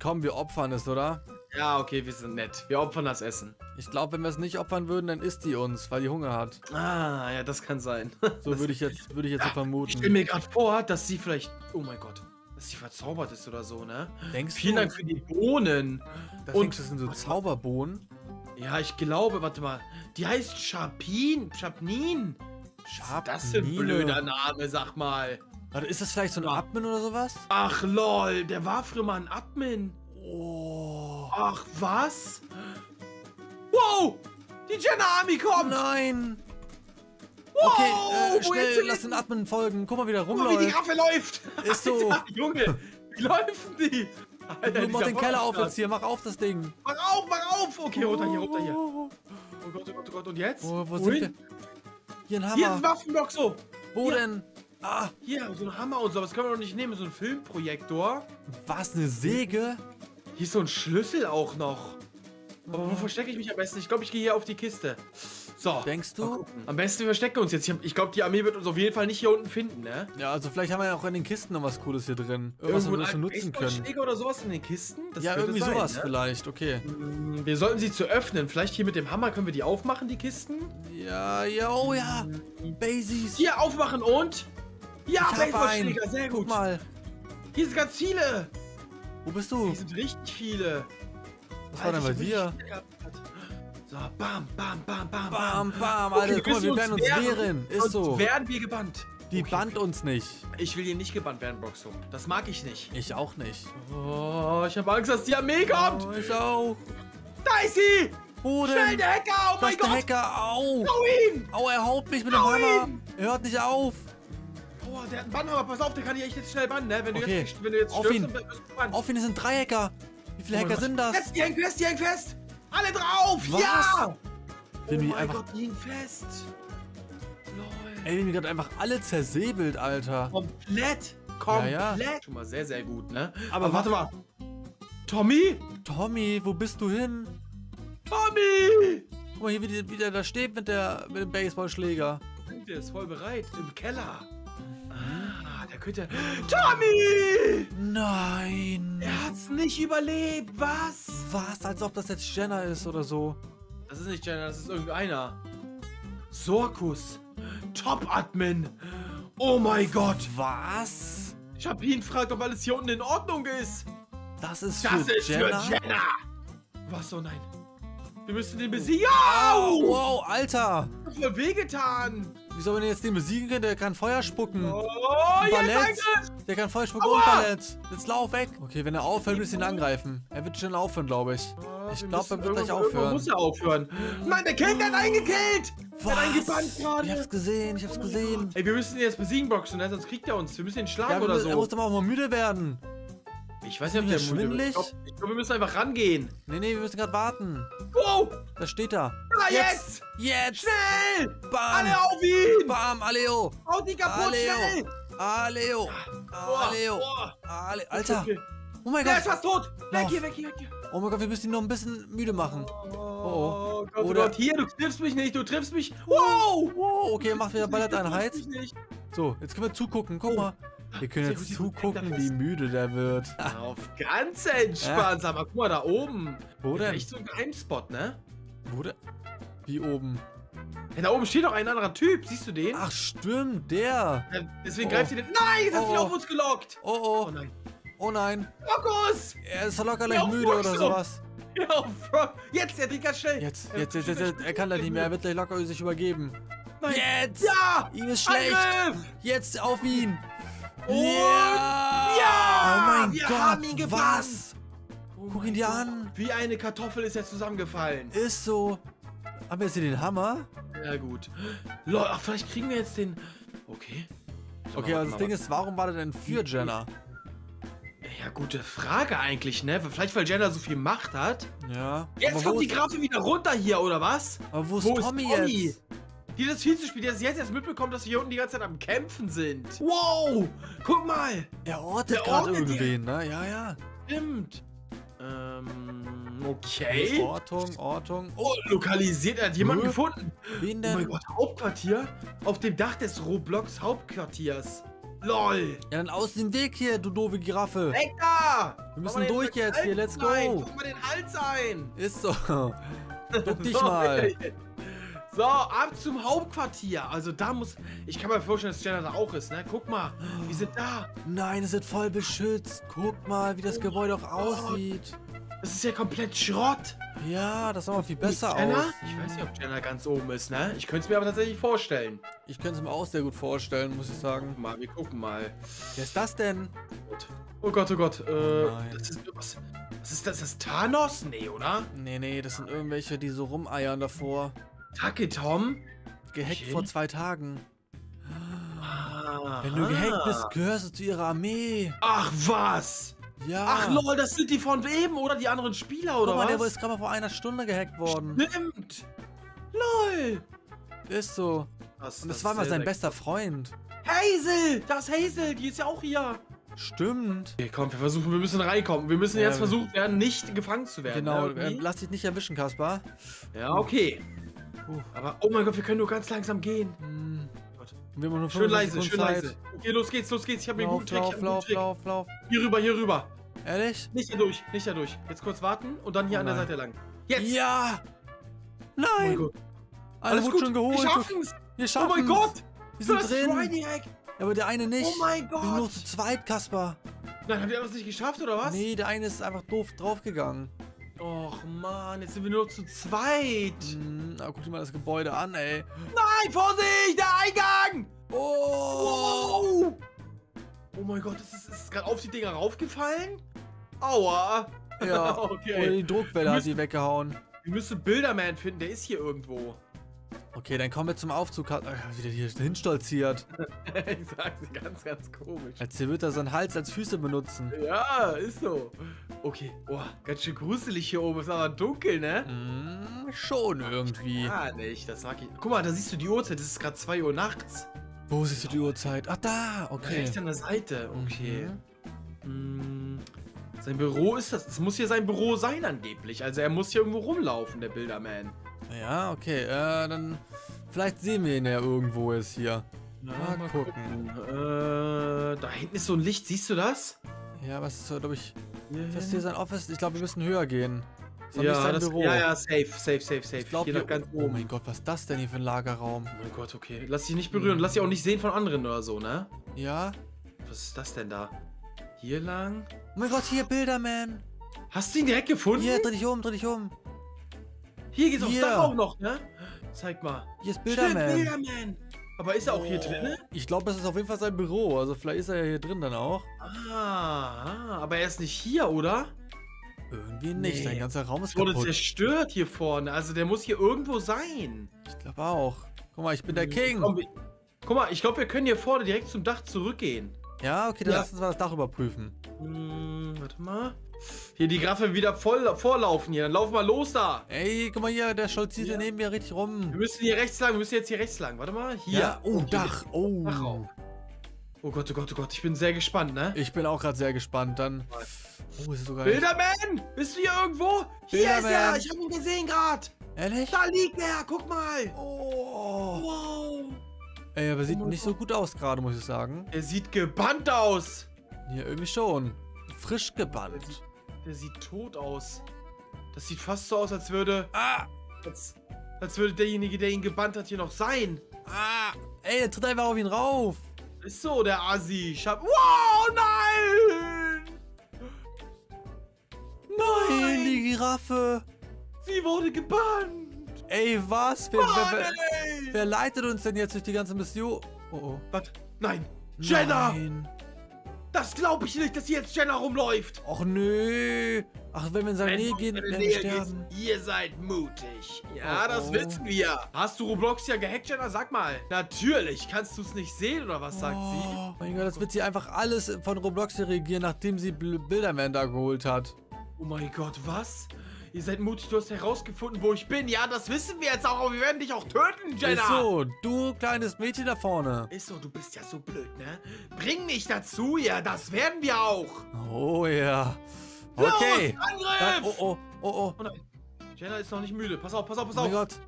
komm, wir opfern es, oder? Ja, okay, wir sind nett. Wir opfern das Essen. Ich glaube, wenn wir es nicht opfern würden, dann isst die uns, weil die Hunger hat. Ah, ja, das kann sein. So [laughs] würde ich jetzt, würde ich jetzt so Ich stelle vermuten. mir gerade vor, dass sie vielleicht. Oh mein Gott. Dass sie verzaubert ist oder so, ne? Denkst Vielen du? Dank für die Bohnen. Das, Und- denkst das sind so Zauberbohnen? Ja, ich glaube, warte mal. Die heißt Chapin. Chapnin. Das ist ein blöder Name, sag mal. Warte, ist das vielleicht so ein Admin oder sowas? Ach lol, der war früher mal ein Admin. Oh. Ach was? Wow! Die Jenna Army kommt! Nein! Wow, Okay, äh, wo schnell, lass den Admin folgen. Guck mal, wie der Guck mal, wie die rumläuft. Raffe läuft! Ist [laughs] so. Alter, Junge, wie läufen die? Alter, Du mach den Keller auf jetzt hier, mach auf das Ding. Mach auf, mach auf! Okay, runter hier, runter hier. Oh, Oh Gott, oh Gott, oh Gott. Und jetzt? wo sind Wohin? wir? Hier ein Hier ist ein Hammer. Waffenblock so. Wo Hier. denn? Ah, Hier, so ein Hammer und so. Was können wir doch nicht nehmen? So ein Filmprojektor. was, eine Säge? Hier ist so ein Schlüssel auch noch. Aber wo verstecke ich mich am besten? Ich glaube, ich gehe hier auf die Kiste. So. Denkst du? Am besten wir verstecken uns jetzt. hier. Ich glaube, die Armee wird uns auf jeden Fall nicht hier unten finden, ne? Ja, also vielleicht haben wir ja auch in den Kisten noch was Cooles hier drin. Irgendwas, Irgendwo was wir ein nutzen können. Oder sowas in den Kisten? Das Ja, irgendwie sein, sowas ne? vielleicht, okay. Hm, Wir sollten sie zu öffnen. Vielleicht hier mit dem Hammer können wir die aufmachen, die Kisten? Ja, ja, oh ja. Basies. Hier aufmachen und. Ja. Baseballschläger, sehr Guck gut. mal. Hier sind ganz viele. Wo bist du? Hier sind richtig viele. Was war denn bei Alter, dir? hab. So, bam, bam, bam, bam, Bam, bam, Okay, Alter, guck mal, müssen wir werden uns wehren. Ist so. werden wir gebannt. Die Okay, okay. uns nicht. Ich will hier nicht gebannt werden, Boxo. Das mag ich nicht. Ich auch nicht. Oh, ich habe Angst, dass die Armee kommt. Oh, ich auch. Da ist sie. Wo Schnell, denn? der Hacker. Oh Das mein ist der Gott. Hacker. Au. Hau ihn. Au, er haut mich mit dem Hammer. ihn. Er hört nicht auf. Boah, der hat einen Bannhammer. Pass auf, der kann dich echt jetzt schnell bannen, ne? Wenn du Okay. jetzt, wenn du jetzt Auf stirbst, ihn. dann wirst du gebannt. Auf ihn, es sind drei Hacker. Wie viele Oh Hacker Gott. sind das? Jetzt, die hängen fest, die hängen fest. Alle drauf. Was? Ja. Wir oh mein einfach- Gott, hängen fest. Lol. Ey, wir haben gerade einfach alle zersäbelt, Alter. Komplett. Komplett. Ja, Schon mal sehr, sehr gut, ne? Aber warte mal. Tommy? Tommy, wo bist du hin? Tommy! Guck mal hier, wie, die, wie der da steht mit, der, mit dem Baseballschläger. Der ist voll bereit. Im Keller. Ah, der könnte... Tommy! Nein. Er hat's nicht überlebt. Was? Was? Als ob das jetzt Jenna ist oder so. Das ist nicht Jenna, das ist irgendeiner. Sorkus. Top-Admin. Oh mein Gott. Was? Ich hab ihn gefragt, ob alles hier unten in Ordnung ist. Das ist Das für ist Jenna? für Jenna. Was? Oh nein. Wir müssen den besiegen. Au! Wow, Alter! Das hat voll wehgetan. Wie soll man jetzt den besiegen können? Der kann Feuer spucken. Oh, Ballett. Der kann Feuer spucken und Ballett. Jetzt lauf weg. Okay, wenn er aufhört, müssen wir ihn angreifen. Er wird schon aufhören, glaube ich. Ah, Ich wir glaub, müssen er wird gleich aufhören. muss er aufhören. Nein, der Kind hat eingekillt. Der hat einen gebannt Ich gerade. hab's gesehen, ich hab's gesehen. Ey, wir müssen ihn jetzt besiegen, Boxen, ne? sonst kriegt er uns. Wir müssen ihn schlagen Ja, oder müssen, er muss so. doch mal auch mal müde werden. Ich weiß nicht, ob der er schwindelig? Ich glaube, glaub, wir müssen einfach rangehen. Nee, nee, wir müssen gerade warten. Wow! Da steht er. Ah, jetzt! Jetzt! Schnell! Bam! Alle auf ihn! Bam! Aleo! Haut ihn kaputt, Aleo! schnell! Aleo! Boah, Aleo! boah. Ale Alter! Okay. Oh mein Der ist Gott! fast tot! Weg Lauf. hier, weg hier, weg hier! Oh mein Gott, wir müssen ihn noch ein bisschen müde machen. Oh, oh. Gott, oh Oder- Gott, hier, du triffst mich nicht, du triffst mich! Wow! Wow, okay, macht wieder nicht. So, jetzt können wir zugucken. Guck Oh. mal. Wir können jetzt zugucken, wie ist- müde der wird. [laughs] Auf ganz entspannt, sag mal, guck mal da oben. Wo denn? Echt so ein Geheimspot, ne? Wo der? Wie oben? Ja, da oben steht doch ein anderer Typ, siehst du den? Ach, stimmt, der. Ja, deswegen Oh. greift ihr den. Nein, du Oh, ihn oh. auf uns gelockt! Oh, Oh oh, nein. oh nein. Fokus! Er ist locker Ja, leicht müde oder sowas. Ja, Bro. Jetzt, der dreht ganz schnell. Jetzt, Er- jetzt, jetzt, jetzt, jetzt, er kann da nicht mehr. Er wird gleich locker sich übergeben. Nein. Jetzt! Ja! Ihm ist schlecht. Angriff! Jetzt auf ihn. Und Ja! ja! Oh mein Wir Gott, haben ihn gebannt. was? Guck ihn dir an. Wie eine Kartoffel ist er zusammengefallen. Ist so. Haben wir jetzt hier den Hammer? Ja, gut. Lol, ach, vielleicht kriegen wir jetzt den. Okay. So, Okay, warte also das Ding ist, warum war der denn für Jenna? Ja, gute Frage eigentlich, ne? Vielleicht, weil Jenna so viel Macht hat. Ja. Jetzt aber kommt die ist, Grafik wieder runter hier, oder was? aber wo ist Wo Tommy, jetzt? Die das viel zu spielen, der jetzt erst mitbekommen, dass wir hier unten die ganze Zeit am Kämpfen sind. Wow! Guck mal! Er ortet gerade irgendwen, ne? Ja, ja. Stimmt. Ähm, okay. Ortung, Ortung. Oh, lokalisiert, er hat jemanden Hä? gefunden. Wen Oh mein denn? Gott, Hauptquartier? Auf dem Dach des Roblox Hauptquartiers. LOL. Ja, dann aus dem Weg hier, du doofe Giraffe. Weg da! Wir müssen durch jetzt hier, let's go. Ein. Guck mal den Hals ein. Ist so. Duck dich [laughs] mal. So, ab zum Hauptquartier. Also da muss... Ich kann mir vorstellen, dass Jenna da auch ist, ne? Guck mal, wir sind da. Nein, es wird voll beschützt. Guck mal, wie das Gebäude auch Gott. aussieht. Das ist ja komplett Schrott. Ja, das sah mal viel besser Jenna? aus. Ich weiß nicht, ob Jenna ganz oben ist, ne? Ich könnte es mir aber tatsächlich vorstellen. Ich könnte es mir auch sehr gut vorstellen, muss ich sagen. Guck mal, wir gucken mal. Wer ist das denn? Oh Gott, oh Gott. Äh, nein. das ist was. Was ist das? Ist das Thanos? Nee, oder? Nee, nee, das sind irgendwelche, die so rumeiern davor. Taketom? Gehackt Okay. vor zwei Tagen. Ah. Wenn du gehackt bist, gehörst du zu ihrer Armee. Ach, was? Ja. Ach, lol, das sind die von eben, oder? Die anderen Spieler, oder Guck mal, der was? ist gerade mal vor einer Stunde gehackt worden. Stimmt. Lol. Ist so. Und das, war mal sein bester Freund. Hazel! Das ist Hazel, die ist ja auch hier. Stimmt. Okay, komm, wir versuchen, wir müssen reinkommen. Wir müssen Ja, jetzt versuchen nicht gefangen zu werden. Genau, ne, äh, lass dich nicht erwischen, Kaspar. Ja, okay. Aber, oh mein Gott, wir können nur ganz langsam gehen. Gott. Wir haben nur Schön 45 leise, schön leise. Okay, los geht's, los geht's. Ich habe mir einen guten Trick. lauf, lauf, Trick. lauf, lauf. Hier rüber, hier rüber. Ehrlich? Nicht da durch, nicht da durch. Jetzt kurz warten und dann hier Oh an der. Seite lang. Jetzt! Ja! Oh Nein! Gott. Alle Alles gut, schon geholt. wir schaffen's! Wir Oh schaffen mein Gott! Wir sind drin. Ja, aber der eine nicht. Oh mein Wir sind nur Gott! zu zweit, Kaspar. Nein, habt ihr das nicht geschafft, oder was? Nee, der eine ist einfach doof draufgegangen. Och man, jetzt sind wir nur noch zu zweit. Hm, aber guck dir mal das Gebäude an, ey. Nein, Vorsicht, der Eingang! Oh! Oh! Oh mein Gott, ist es ist gerade auf die Dinger raufgefallen? Aua! Ja. [laughs] Okay. Oder die Druckwelle Wir hat sie weggehauen. Wir müssen Bilderman finden, der ist hier irgendwo. Okay, dann kommen wir zum Aufzug. Ah, wieder hier hinstolziert. [laughs] ich sag's ganz, ganz komisch. Als hier wird er seinen Hals als Füße benutzen. Ja, ist so. Okay, oh, ganz schön gruselig hier oben. Ist aber dunkel, ne? Hm, schon irgendwie. Ah, nicht, das sag ich. Guck mal, da siehst du die Uhrzeit. Es ist gerade 2 Uhr nachts. Wo siehst du die Uhrzeit? Ach, da. Okay. Rechts an der Seite. Okay. Mhm. Hm, sein Büro ist das. Das muss hier sein Büro sein angeblich. Also er muss hier irgendwo rumlaufen, der Bilderman. Ja, okay. Äh, dann. Vielleicht sehen wir ihn ja irgendwo jetzt hier. Mal gucken. Äh, da hinten ist so ein Licht. Siehst du das? Ja, was ist so, glaube ich. Ist das hier sein Office? Ich glaube, wir müssen höher gehen. Ist nicht ja, das, Büro. ja, ja, safe, safe, safe, safe. Ich glaube, hier nach ganz Oh oben. mein Gott, was ist das denn hier für ein Lagerraum? Oh mein Gott, okay. Lass dich nicht berühren. Lass dich auch nicht sehen von anderen oder so, ne? Ja? Was ist das denn da? Hier lang? Oh mein Gott, hier, Bilderman. Hast du ihn direkt gefunden? Hier, dreh dich um, dreh dich um. Hier geht's aufs. Dach auch noch, ne? Zeig mal. Hier ist Stimmt, Bilderman. Bilderman. Aber ist er auch hier drin? Ich glaube, das ist auf jeden Fall sein Büro. Also vielleicht ist er ja hier drin dann auch. Ah, aber er ist nicht hier, oder? Irgendwie nicht. Nee. Sein ganzer Raum ist Es wurde kaputt. zerstört hier vorne. Also der muss hier irgendwo sein. Ich glaube auch. Guck mal, ich bin der King. Komm, wir- Guck mal, ich glaube, wir können hier vorne direkt zum Dach zurückgehen. Ja, okay, dann Ja. lass uns mal das Dach überprüfen. Hm, warte mal. Hier die Graffe wieder voll vorlaufen hier. Dann lauf mal los da. Ey, guck mal hier, der stolziert hier Ja. neben mir richtig Wir rum. müssen hier rechts lang. Wir müssen jetzt hier rechts lang. Warte mal. Hier. Ja, oh, hier Dach. Dach Oh. auf. Oh Gott, oh Gott, oh Gott. Ich bin sehr gespannt, ne? Ich bin auch gerade sehr gespannt. Dann. Oh, ist sogar. Bilderman! Bist du hier irgendwo? Hier ist er! Ich hab ihn gesehen gerade! Ehrlich? Da liegt er! Guck mal! Oh. Wow! Ey, aber sieht Oh nicht so gut aus gerade, muss ich sagen. Er sieht gebannt aus! Hier irgendwie schon. Frisch gebannt. Der sieht tot aus. Das sieht fast so aus, als würde. Ah! Als, als würde derjenige, der ihn gebannt hat, hier noch sein. Ah! Ey, der tritt einfach auf ihn rauf. Ist so, der Asi. Ich hab. Wow, nein! Nein, die Giraffe. Sie wurde gebannt! Ey, was? Wer, wer, Mann, wer, ey! wer leitet uns denn jetzt durch die ganze Mission? Oh, oh. Was? Nein! Jenna! Nein. Das glaube ich nicht, dass hier jetzt Jenna rumläuft! Och nö. Ach, wenn wir in seine Nähe gehen, werden wir Nähe gehst, sterben. Ihr seid mutig. Ja, Oh, das oh. wissen wir. Hast du Roblox ja gehackt, Jenna? Sag mal. Natürlich. Kannst du es nicht sehen oder was sagt sie? Oh mein Gott, das wird sie einfach alles von Roblox hier regieren, nachdem sie da geholt hat. Oh mein Gott, was? Ihr seid mutig, du hast herausgefunden, wo ich bin. Ja, das wissen wir jetzt auch, aber wir werden dich auch töten, Jenna. Ist so, du kleines Mädchen da vorne. Ist so, du bist ja so blöd, ne? Bring mich dazu, ja, das werden wir auch. Oh ja. Okay. Los, Angriff! Oh, oh, oh, oh. Oh nein. Jenna ist noch nicht müde. Pass auf, pass auf, pass Oh mein auf. Gott.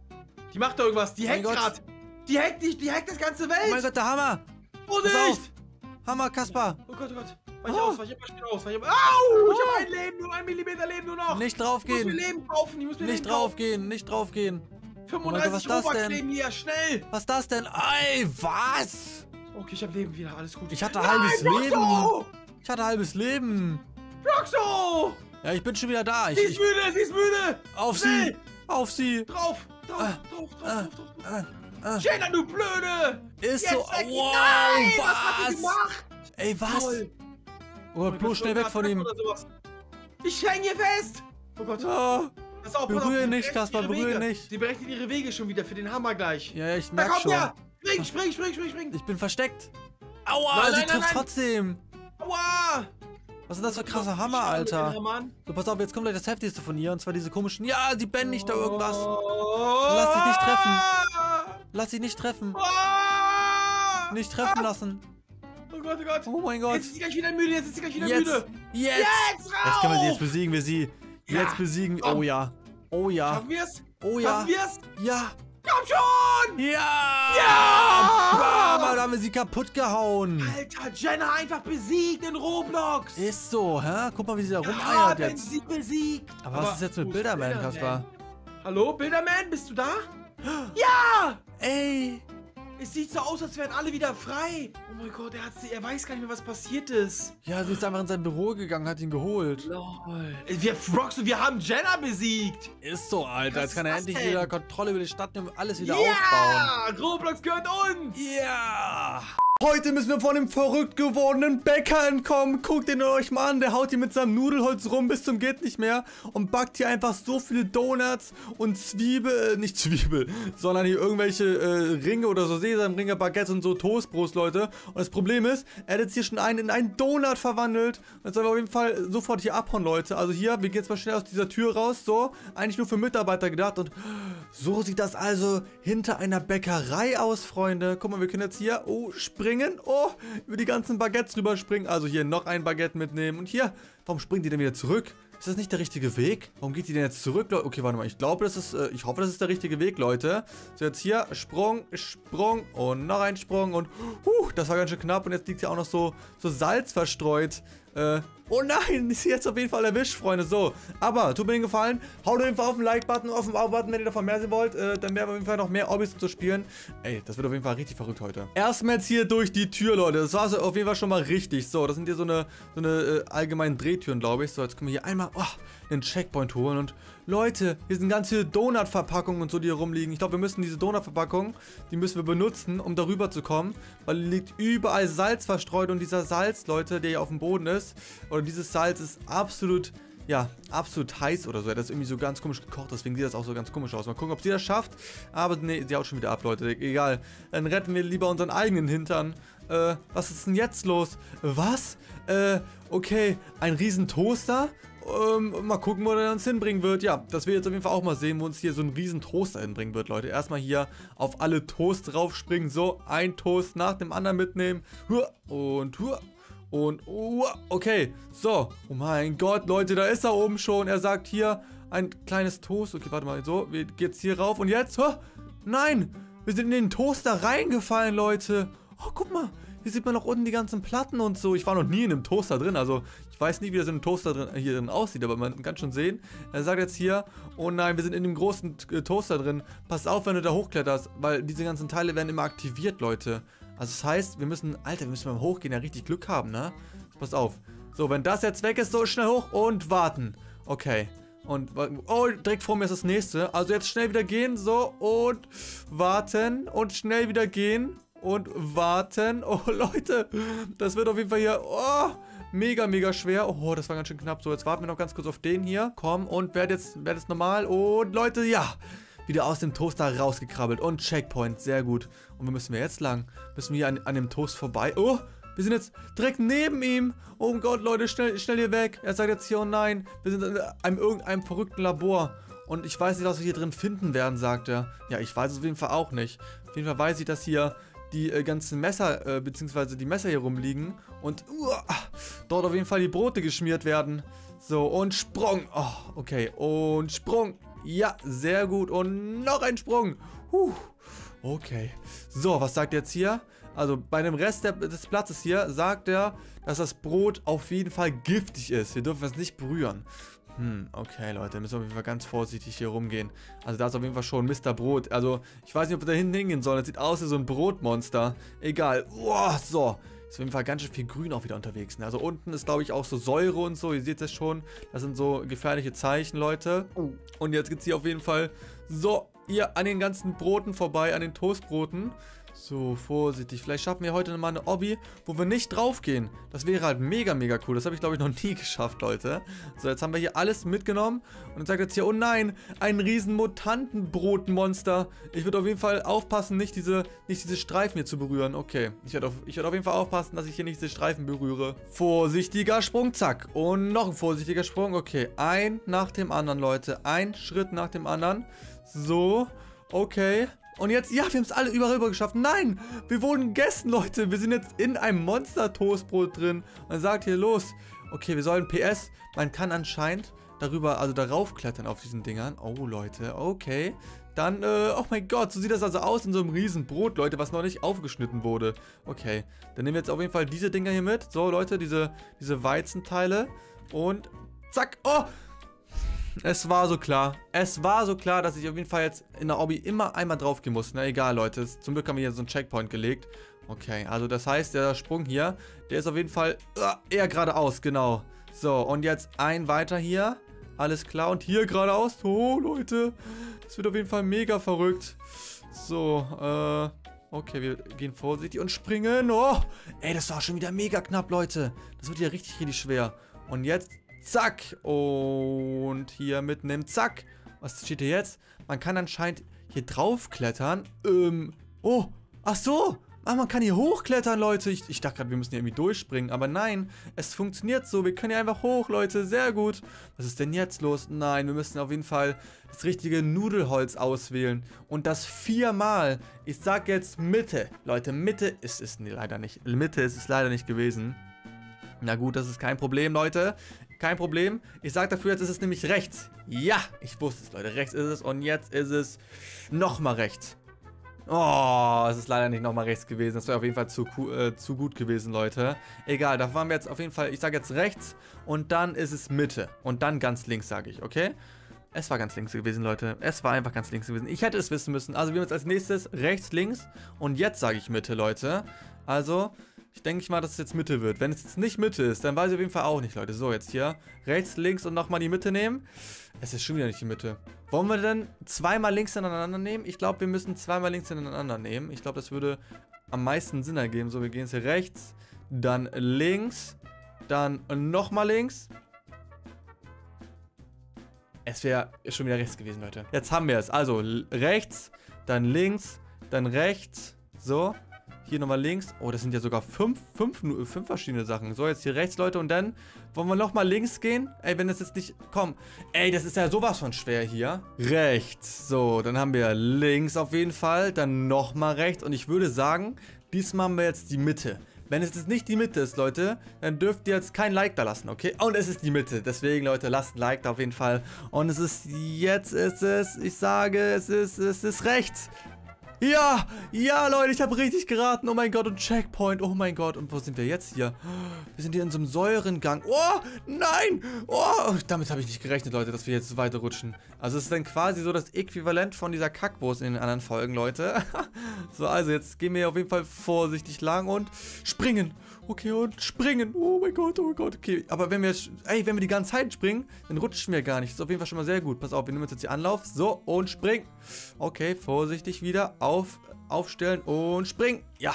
Die macht da irgendwas. Die Oh mein hackt gerade. Die hackt dich, die hackt das ganze Oh mein Welt. Gott, der Hammer. Vorsicht! Pass auf. Hammer, Kaspar. Oh Gott, oh Gott. Weich Oh. aus, weich immer schnell aus. Weich immer. Au! Ich hab ein Leben, nur ein Millimeter Leben nur noch. Nicht Ich muss mir draufgehen. Leben kaufen. Ich muss mir Nicht Leben kaufen. draufgehen, nicht draufgehen. Oh mein Gott, was 35 ist das denn? Oberkleben hier, schnell. Was ist das denn? Ey, was? Okay, ich hab Leben wieder, alles gut. Ich hatte Nein, halbes Roxo! Ich hatte halbes Leben. Roxo! Ja, ich bin schon wieder da. Ich, Sie ist müde, sie ist müde! auf Schnell! sie! Auf sie! Drauf! Drauf, Ah, drauf, drauf, ah, drauf, drauf. Ah, ah. Jenna, du Blöde! Ist Jetzt so. Wow, Nein, was hat was? die gemacht? Ey, was? Toll. Oh bloß schnell weg von ihm. Ich häng hier fest! Oh Gott. Oh. Pass auf, Berühre auf, sie nicht, Kaspar, berühre nicht. Sie berechnet ihre Wege schon wieder für den Hammer gleich. Ja, ja, ich da merk kommt schon. er! Spring, spring, spring, spring, spring! Ich bin versteckt. Aua, Nein, sie nein, trifft nein. trotzdem. Aua! Was ist das für ein krasser Hammer, Alter? So, pass auf, jetzt kommt gleich das Heftigste von ihr. Und zwar diese komischen... Ja, die Ben nicht da irgendwas. Oh. Lass dich nicht treffen. Lass sie nicht treffen. Oh. Nicht treffen lassen. Oh Gott, oh Gott. Oh mein Gott. Jetzt ist sie gleich wieder müde, jetzt ist sie gleich wieder Jetzt. müde. Jetzt. Jetzt raus! Jetzt können wir sie, jetzt besiegen wir sie. Ja. Jetzt besiegen. Komm. Oh ja. Oh ja. Schaffen wir's? Oh ja. Schaffen wir's? Ja. Komm schon! Ja. Ja! Bam, da haben wir sie kaputt gehauen. Alter, Jenna einfach besiegt in Roblox. Ist so, hä? Guck mal, wie sie da ja, rumeiert wenn jetzt. sie besiegt. Aber was ist jetzt mit Bilderman, Kaspar? Hallo, Bilderman, bist du da? [gasps] Ja! Ey. Es sieht so aus, als wären alle wieder frei. Oh mein Gott, er, er weiß gar nicht mehr, was passiert ist. Ja, sie ist einfach in sein Büro gegangen, hat ihn geholt. Lol. Wir, Frogs, wir haben Jenna besiegt. Ist so, Alter. Jetzt kann er endlich denn? wieder Kontrolle über die Stadt nehmen und alles wieder aufbauen. Ja! Roblox gehört uns. Ja! Heute müssen wir von dem verrückt gewordenen Bäcker entkommen. Guckt ihn euch mal an. Der haut hier mit seinem Nudelholz rum bis zum geht nicht mehr und backt hier einfach so viele Donuts und Zwiebel, äh, nicht Zwiebel, sondern hier irgendwelche äh, Ringe oder so Sesamringe, Baguettes und so Toastbrot, Leute. Und das Problem ist, er hat jetzt hier schon einen in einen Donut verwandelt. Jetzt sollen wir auf jeden Fall sofort hier abhauen, Leute. Also hier, wir gehen jetzt mal schnell aus dieser Tür raus. So, eigentlich nur für Mitarbeiter gedacht und so sieht das also hinter einer Bäckerei aus, Freunde. Guck mal, wir können jetzt hier, oh, springen. Oh, über die ganzen Baguettes rüberspringen. Also hier noch ein Baguette mitnehmen. Und hier, warum springen die denn wieder zurück? Ist das nicht der richtige Weg? Warum geht die denn jetzt zurück? Okay, warte mal. Ich glaube, das ist, äh, ich hoffe, das ist der richtige Weg, Leute. So, jetzt hier, Sprung, Sprung und noch ein Sprung und, huh, das war ganz schön knapp. Und jetzt liegt hier auch noch so, so Salz verstreut. Äh, oh nein, [laughs] ist jetzt auf jeden Fall erwischt, Freunde. So, aber tut mir den Gefallen, haut auf jeden Fall auf den Like-Button, auf den Abo-Button, wenn ihr davon mehr sehen wollt. Äh, dann werden wir auf jeden Fall noch mehr Hobbys zu spielen. Ey, das wird auf jeden Fall richtig verrückt heute. Erstmal jetzt hier durch die Tür, Leute. Das war so auf jeden Fall schon mal richtig. So, das sind hier so eine, so eine äh, allgemeinen Drehtüren, glaube ich. So, jetzt können wir hier einmal oh, einen Checkpoint holen. Und Leute, hier sind ganz viele Donut-Verpackungen und so, die hier rumliegen. Ich glaube, wir müssen diese Donut-Verpackung, die müssen wir benutzen, um darüber zu kommen. Weil hier liegt überall Salz verstreut und dieser Salz, Leute, der hier auf dem Boden ist, oder dieses Salz ist absolut, ja, absolut heiß oder so. Das ist irgendwie so ganz komisch gekocht, deswegen sieht das auch so ganz komisch aus. Mal gucken, ob sie das schafft. Aber nee, sie haut schon wieder ab, Leute. Egal. Dann retten wir lieber unseren eigenen Hintern. Äh, was ist denn jetzt los? Was? Äh, okay, ein riesen Toaster? Ähm, mal gucken, wo der uns hinbringen wird. Ja, das will jetzt auf jeden Fall auch mal sehen, wo uns hier so ein riesen Toaster hinbringen wird, Leute. Erstmal hier auf alle Toast draufspringen. So, ein Toast nach dem anderen mitnehmen. Und und okay. So, oh mein Gott, Leute, da ist er oben schon. Er sagt hier ein kleines Toast. Okay, warte mal, so, wir geht's hier rauf. Und jetzt, nein, wir sind in den Toaster reingefallen, Leute. Oh, guck mal. Hier sieht man noch unten die ganzen Platten und so. Ich war noch nie in einem Toaster drin, also ich weiß nicht, wie das in einem Toaster drin, hier drin aussieht, aber man kann schon sehen. Er sagt jetzt hier, oh nein, wir sind in dem großen äh, Toaster drin. Pass auf, wenn du da hochkletterst, weil diese ganzen Teile werden immer aktiviert, Leute. Also das heißt, wir müssen, Alter, wir müssen beim Hochgehen ja richtig Glück haben, ne? Pass auf. So, wenn das jetzt weg ist, so schnell hoch und warten. Okay. Und, oh, direkt vor mir ist das nächste. Also jetzt schnell wieder gehen, so, und warten und schnell wieder gehen und warten. Oh, [laughs] Leute, das wird auf jeden Fall hier, oh, mega, mega schwer. Oh, das war ganz schön knapp. So, jetzt warten wir noch ganz kurz auf den hier. Komm, und werd jetzt, werd jetzt normal. Und, Leute, ja, wieder aus dem Toaster rausgekrabbelt. Und Checkpoint, sehr gut. Und wo müssen wir jetzt lang? Müssen wir hier an, an dem Toast vorbei? Oh, wir sind jetzt direkt neben ihm. Oh Gott, Leute, schnell, schnell hier weg. Er sagt jetzt hier, oh nein, wir sind in einem irgendeinem verrückten Labor. Und ich weiß nicht, was wir hier drin finden werden, sagt er. Ja, ich weiß es auf jeden Fall auch nicht. Auf jeden Fall weiß ich, dass hier die äh, ganzen Messer, äh, beziehungsweise die Messer hier rumliegen. Und uah, dort auf jeden Fall die Brote geschmiert werden. So, und Sprung. Oh, okay. Und Sprung. Ja, sehr gut. Und noch ein Sprung. Huh. Okay. So, was sagt jetzt hier? Also bei dem Rest der, des Platzes hier sagt er, dass das Brot auf jeden Fall giftig ist. Wir dürfen es nicht berühren. Hm, okay, Leute, müssen wir auf jeden Fall ganz vorsichtig hier rumgehen. Also da ist auf jeden Fall schon Mr. Brot. Also, ich weiß nicht, ob wir da hinten hingehen sollen. Das sieht aus wie so ein Brotmonster. Egal. Uah, so. Ist auf jeden Fall ganz schön viel Grün auch wieder unterwegs. Ne? Also unten ist, glaube ich, auch so Säure und so. Ihr seht es schon. Das sind so gefährliche Zeichen, Leute. Und jetzt geht es hier auf jeden Fall so hier an den ganzen Broten vorbei, an den Toastbroten. So, vorsichtig. Vielleicht schaffen wir heute mal eine Obby, wo wir nicht draufgehen. Das wäre halt mega, mega cool. Das habe ich, glaube ich, noch nie [laughs] geschafft, Leute. So, jetzt haben wir hier alles mitgenommen. Und dann sagt jetzt hier, oh nein, ein riesen Mutantenbrotmonster. Ich würde auf jeden Fall aufpassen, nicht diese, nicht diese Streifen hier zu berühren. Okay, ich werde auf, werd auf jeden Fall aufpassen, dass ich hier nicht diese Streifen berühre. Vorsichtiger Sprung, zack. Und noch ein vorsichtiger Sprung. Okay, ein nach dem anderen, Leute. Ein Schritt nach dem anderen. So, okay. Und jetzt, ja, wir haben es alle überall rüber geschafft. Nein, wir wurden gegessen, Leute. Wir sind jetzt in einem Monster-Toastbrot drin. Man sagt hier, los. Okay, wir sollen PS. Man kann anscheinend darüber, also darauf klettern auf diesen Dingern. Oh, Leute, okay. Dann, äh, oh mein Gott, so sieht das also aus in so einem riesen Brot, Leute, was noch nicht aufgeschnitten wurde. Okay, dann nehmen wir jetzt auf jeden Fall diese Dinger hier mit. So, Leute, diese, diese Weizenteile. Und zack, oh, es war so klar. Es war so klar, dass ich auf jeden Fall jetzt in der Obby immer einmal drauf gehen muss. Na egal, Leute. Zum Glück haben wir hier so einen Checkpoint gelegt. Okay, also das heißt, der Sprung hier, der ist auf jeden Fall uh, eher geradeaus, genau. So, und jetzt ein weiter hier. Alles klar. Und hier geradeaus. Oh, Leute. Das wird auf jeden Fall mega verrückt. So, äh... Okay, wir gehen vorsichtig und springen. Oh, ey, das war schon wieder mega knapp, Leute. Das wird ja richtig, richtig schwer. Und jetzt Zack. Und hier mitnehmen. Zack. Was steht hier jetzt? Man kann anscheinend hier drauf klettern. Ähm. Oh. Ach so. Ah, man kann hier hochklettern, Leute. Ich, ich dachte gerade, wir müssen hier irgendwie durchspringen. Aber nein, es funktioniert so. Wir können hier einfach hoch, Leute. Sehr gut. Was ist denn jetzt los? Nein, wir müssen auf jeden Fall das richtige Nudelholz auswählen. Und das viermal. Ich sag jetzt Mitte. Leute, Mitte ist es leider nicht. Mitte ist es leider nicht gewesen. Na gut, das ist kein Problem, Leute. Kein Problem. Ich sage dafür, jetzt ist es nämlich rechts. Ja, ich wusste es, Leute. Rechts ist es und jetzt ist es nochmal rechts. Oh, es ist leider nicht nochmal rechts gewesen. Das wäre auf jeden Fall zu, äh, zu gut gewesen, Leute. Egal, da waren wir jetzt auf jeden Fall, ich sage jetzt rechts und dann ist es Mitte. Und dann ganz links, sage ich, okay? Es war ganz links gewesen, Leute. Es war einfach ganz links gewesen. Ich hätte es wissen müssen. Also wir haben jetzt als nächstes rechts, links und jetzt sage ich Mitte, Leute. Also, ich denke mal, dass es jetzt Mitte wird. Wenn es jetzt nicht Mitte ist, dann weiß ich auf jeden Fall auch nicht, Leute. So, jetzt hier rechts, links und nochmal die Mitte nehmen. Es ist schon wieder nicht die Mitte. Wollen wir denn zweimal links hintereinander nehmen? Ich glaube, wir müssen zweimal links hintereinander nehmen. Ich glaube, das würde am meisten Sinn ergeben. So, wir gehen jetzt hier rechts, dann links, dann nochmal links. Es wäre schon wieder rechts gewesen, Leute. Jetzt haben wir es. Also, rechts, dann links, dann rechts. So. Hier nochmal links. Oh, das sind ja sogar fünf, fünf, fünf verschiedene Sachen. So, jetzt hier rechts, Leute. Und dann wollen wir nochmal links gehen. Ey, wenn das jetzt nicht... Komm. Ey, das ist ja sowas von schwer hier. Rechts. So, dann haben wir links auf jeden Fall. Dann nochmal rechts. Und ich würde sagen, diesmal haben wir jetzt die Mitte. Wenn es jetzt nicht die Mitte ist, Leute, dann dürft ihr jetzt kein Like da lassen, okay? Und es ist die Mitte. Deswegen, Leute, lasst ein Like da auf jeden Fall. Und es ist, jetzt ist es, ich sage, es ist, es ist rechts. Ja, ja, Leute, ich habe richtig geraten. Oh mein Gott, und Checkpoint. Oh mein Gott. Und wo sind wir jetzt hier? Wir sind hier in so einem Säurengang. Oh, nein. Oh, damit habe ich nicht gerechnet, Leute, dass wir jetzt so weiter rutschen. Also es ist dann quasi so das Äquivalent von dieser Kackwurst in den anderen Folgen, Leute. [laughs] so, also jetzt gehen wir auf jeden Fall vorsichtig lang und springen. Okay, und springen. Oh mein Gott, oh mein Gott. Okay, aber wenn wir, ey, wenn wir die ganze Zeit springen, dann rutschen wir gar nicht. Das ist auf jeden Fall schon mal sehr gut. Pass auf, wir nehmen jetzt hier Anlauf. So, und springen. Okay, vorsichtig wieder. Auf, aufstellen und springen. Ja.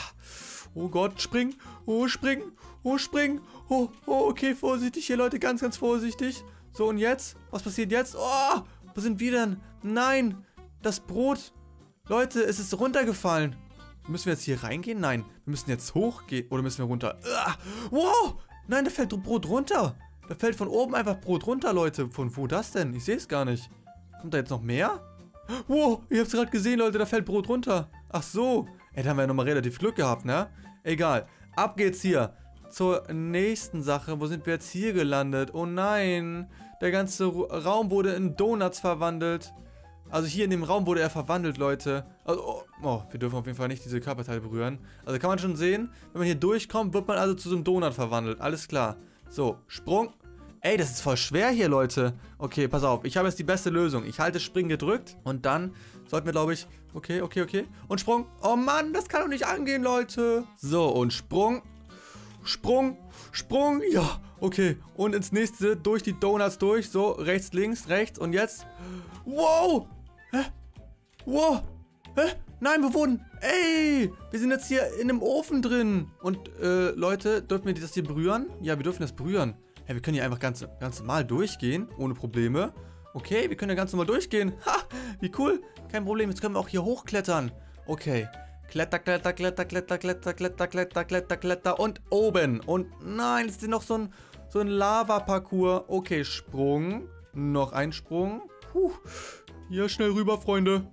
Oh Gott, springen. Oh, springen. Oh, springen. Oh, oh, okay, vorsichtig hier, Leute. Ganz, ganz vorsichtig. So, und jetzt? Was passiert jetzt? Oh, wo sind wir denn? Nein, das Brot. Leute, es ist runtergefallen. Müssen wir jetzt hier reingehen? Nein. Wir müssen jetzt hochgehen. Oder müssen wir runter? Ah, wow! Nein, da fällt Brot runter. Da fällt von oben einfach Brot runter, Leute. Von wo das denn? Ich sehe es gar nicht. Kommt da jetzt noch mehr? Wow, ihr habt es gerade gesehen, Leute. Da fällt Brot runter. Ach so. Ey, da haben wir ja nochmal relativ Glück gehabt, ne? Egal. Ab geht's hier. Zur nächsten Sache. Wo sind wir jetzt hier gelandet? Oh nein. Der ganze Raum wurde in Donuts verwandelt. Also hier in dem Raum wurde er verwandelt, Leute. Also, oh, oh, wir dürfen auf jeden Fall nicht diese Körperteile berühren. Also kann man schon sehen, wenn man hier durchkommt, wird man also zu so einem Donut verwandelt. Alles klar. So, Sprung. Ey, das ist voll schwer hier, Leute. Okay, pass auf. Ich habe jetzt die beste Lösung. Ich halte Springen gedrückt und dann sollten wir, glaube ich... Okay, okay, okay. Und Sprung. Oh Mann, das kann doch nicht angehen, Leute. So, und Sprung. Sprung, Sprung, ja, okay. Und ins nächste, durch die Donuts durch, so, rechts, links, rechts und jetzt, wow, hä, wow, hä, nein, wir wurden, ey, wir sind jetzt hier in einem Ofen drin. Und, äh, Leute, dürfen wir das hier berühren? Ja, wir dürfen das berühren. Hey, wir können hier einfach ganz, ganz normal durchgehen, ohne Probleme. Okay, wir können ja ganz normal durchgehen. [laughs] Ha, wie cool. Kein Problem, jetzt können wir auch hier hochklettern. Okay, Kletter, kletter, kletter, kletter, kletter, kletter, kletter, kletter, kletter und oben. Und nein, es ist noch so ein, so ein Lava-Parcours. Okay, Sprung. Noch ein Sprung. Puh. Hier schnell rüber, Freunde.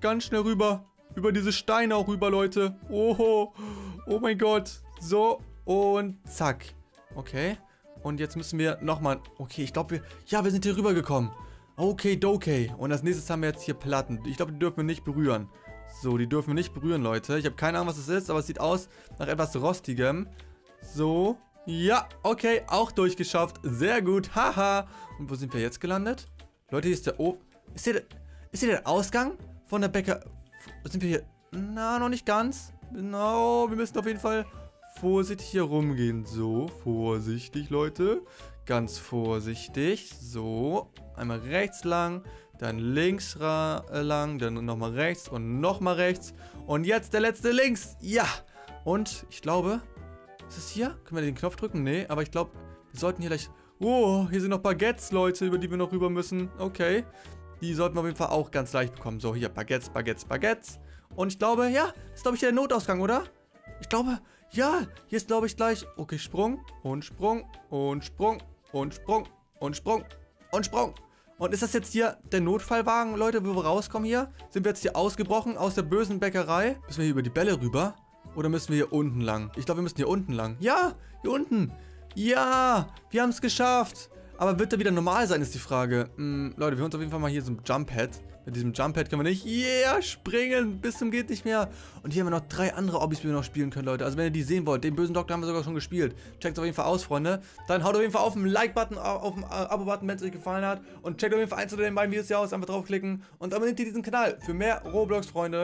Ganz schnell rüber. Über diese Steine auch rüber, Leute. Oho. Oh mein Gott. So. Und zack. Okay. Und jetzt müssen wir nochmal... Okay, ich glaube, wir... Ja, wir sind hier rübergekommen. Okay, okay. Und als nächstes haben wir jetzt hier Platten. Ich glaube, die dürfen wir nicht berühren. So, die dürfen wir nicht berühren, Leute. Ich habe keine Ahnung, was es ist, aber es sieht aus nach etwas Rostigem. So. Ja, okay, auch durchgeschafft. Sehr gut, haha. Und wo sind wir jetzt gelandet? Leute, hier ist der O... Ist hier der, ist hier der Ausgang von der Bäcker... Sind wir hier... Na, noch nicht ganz. Genau, wir müssen auf jeden Fall vorsichtig hier rumgehen. So, vorsichtig, Leute. Ganz vorsichtig. So, einmal rechts lang. Dann links äh, lang, dann nochmal rechts und nochmal rechts. Und jetzt der letzte links. Ja. Und ich glaube, ist es hier? Können wir den Knopf drücken? Nee, aber ich glaube, wir sollten hier gleich... Oh, hier sind noch Baguettes, Leute, über die wir noch rüber müssen. Okay. Die sollten wir auf jeden Fall auch ganz leicht bekommen. So, hier, Baguettes, Baguettes, Baguettes. Und ich glaube, ja, ist, glaube ich, der Notausgang, oder? Ich glaube, ja, hier ist, glaube ich, gleich... Okay, Sprung und Sprung und Sprung und Sprung und Sprung und Sprung. Und ist das jetzt hier der Notfallwagen, Leute, wo wir rauskommen hier? Sind wir jetzt hier ausgebrochen aus der bösen Bäckerei? Müssen wir hier über die Bälle rüber? Oder müssen wir hier unten lang? Ich glaube, wir müssen hier unten lang. Ja, hier unten. Ja, wir haben es geschafft. Aber wird er wieder normal sein, ist die Frage. Hm, Leute, wir holen uns auf jeden Fall mal hier so ein Jump-Pad. Mit diesem Jump-Pad können wir nicht, yeah, springen bis zum geht nicht mehr. Und hier haben wir noch drei andere Hobbys, die wir noch spielen können, Leute. Also wenn ihr die sehen wollt, den bösen Doktor haben wir sogar schon gespielt. Checkt auf jeden Fall aus, Freunde. Dann haut auf jeden Fall auf den Like-Button, auf den Abo-Button, wenn es euch gefallen hat. Und checkt auf jeden Fall eins oder den beiden Videos hier aus, einfach draufklicken. Und abonniert diesen Kanal für mehr Roblox, Freunde.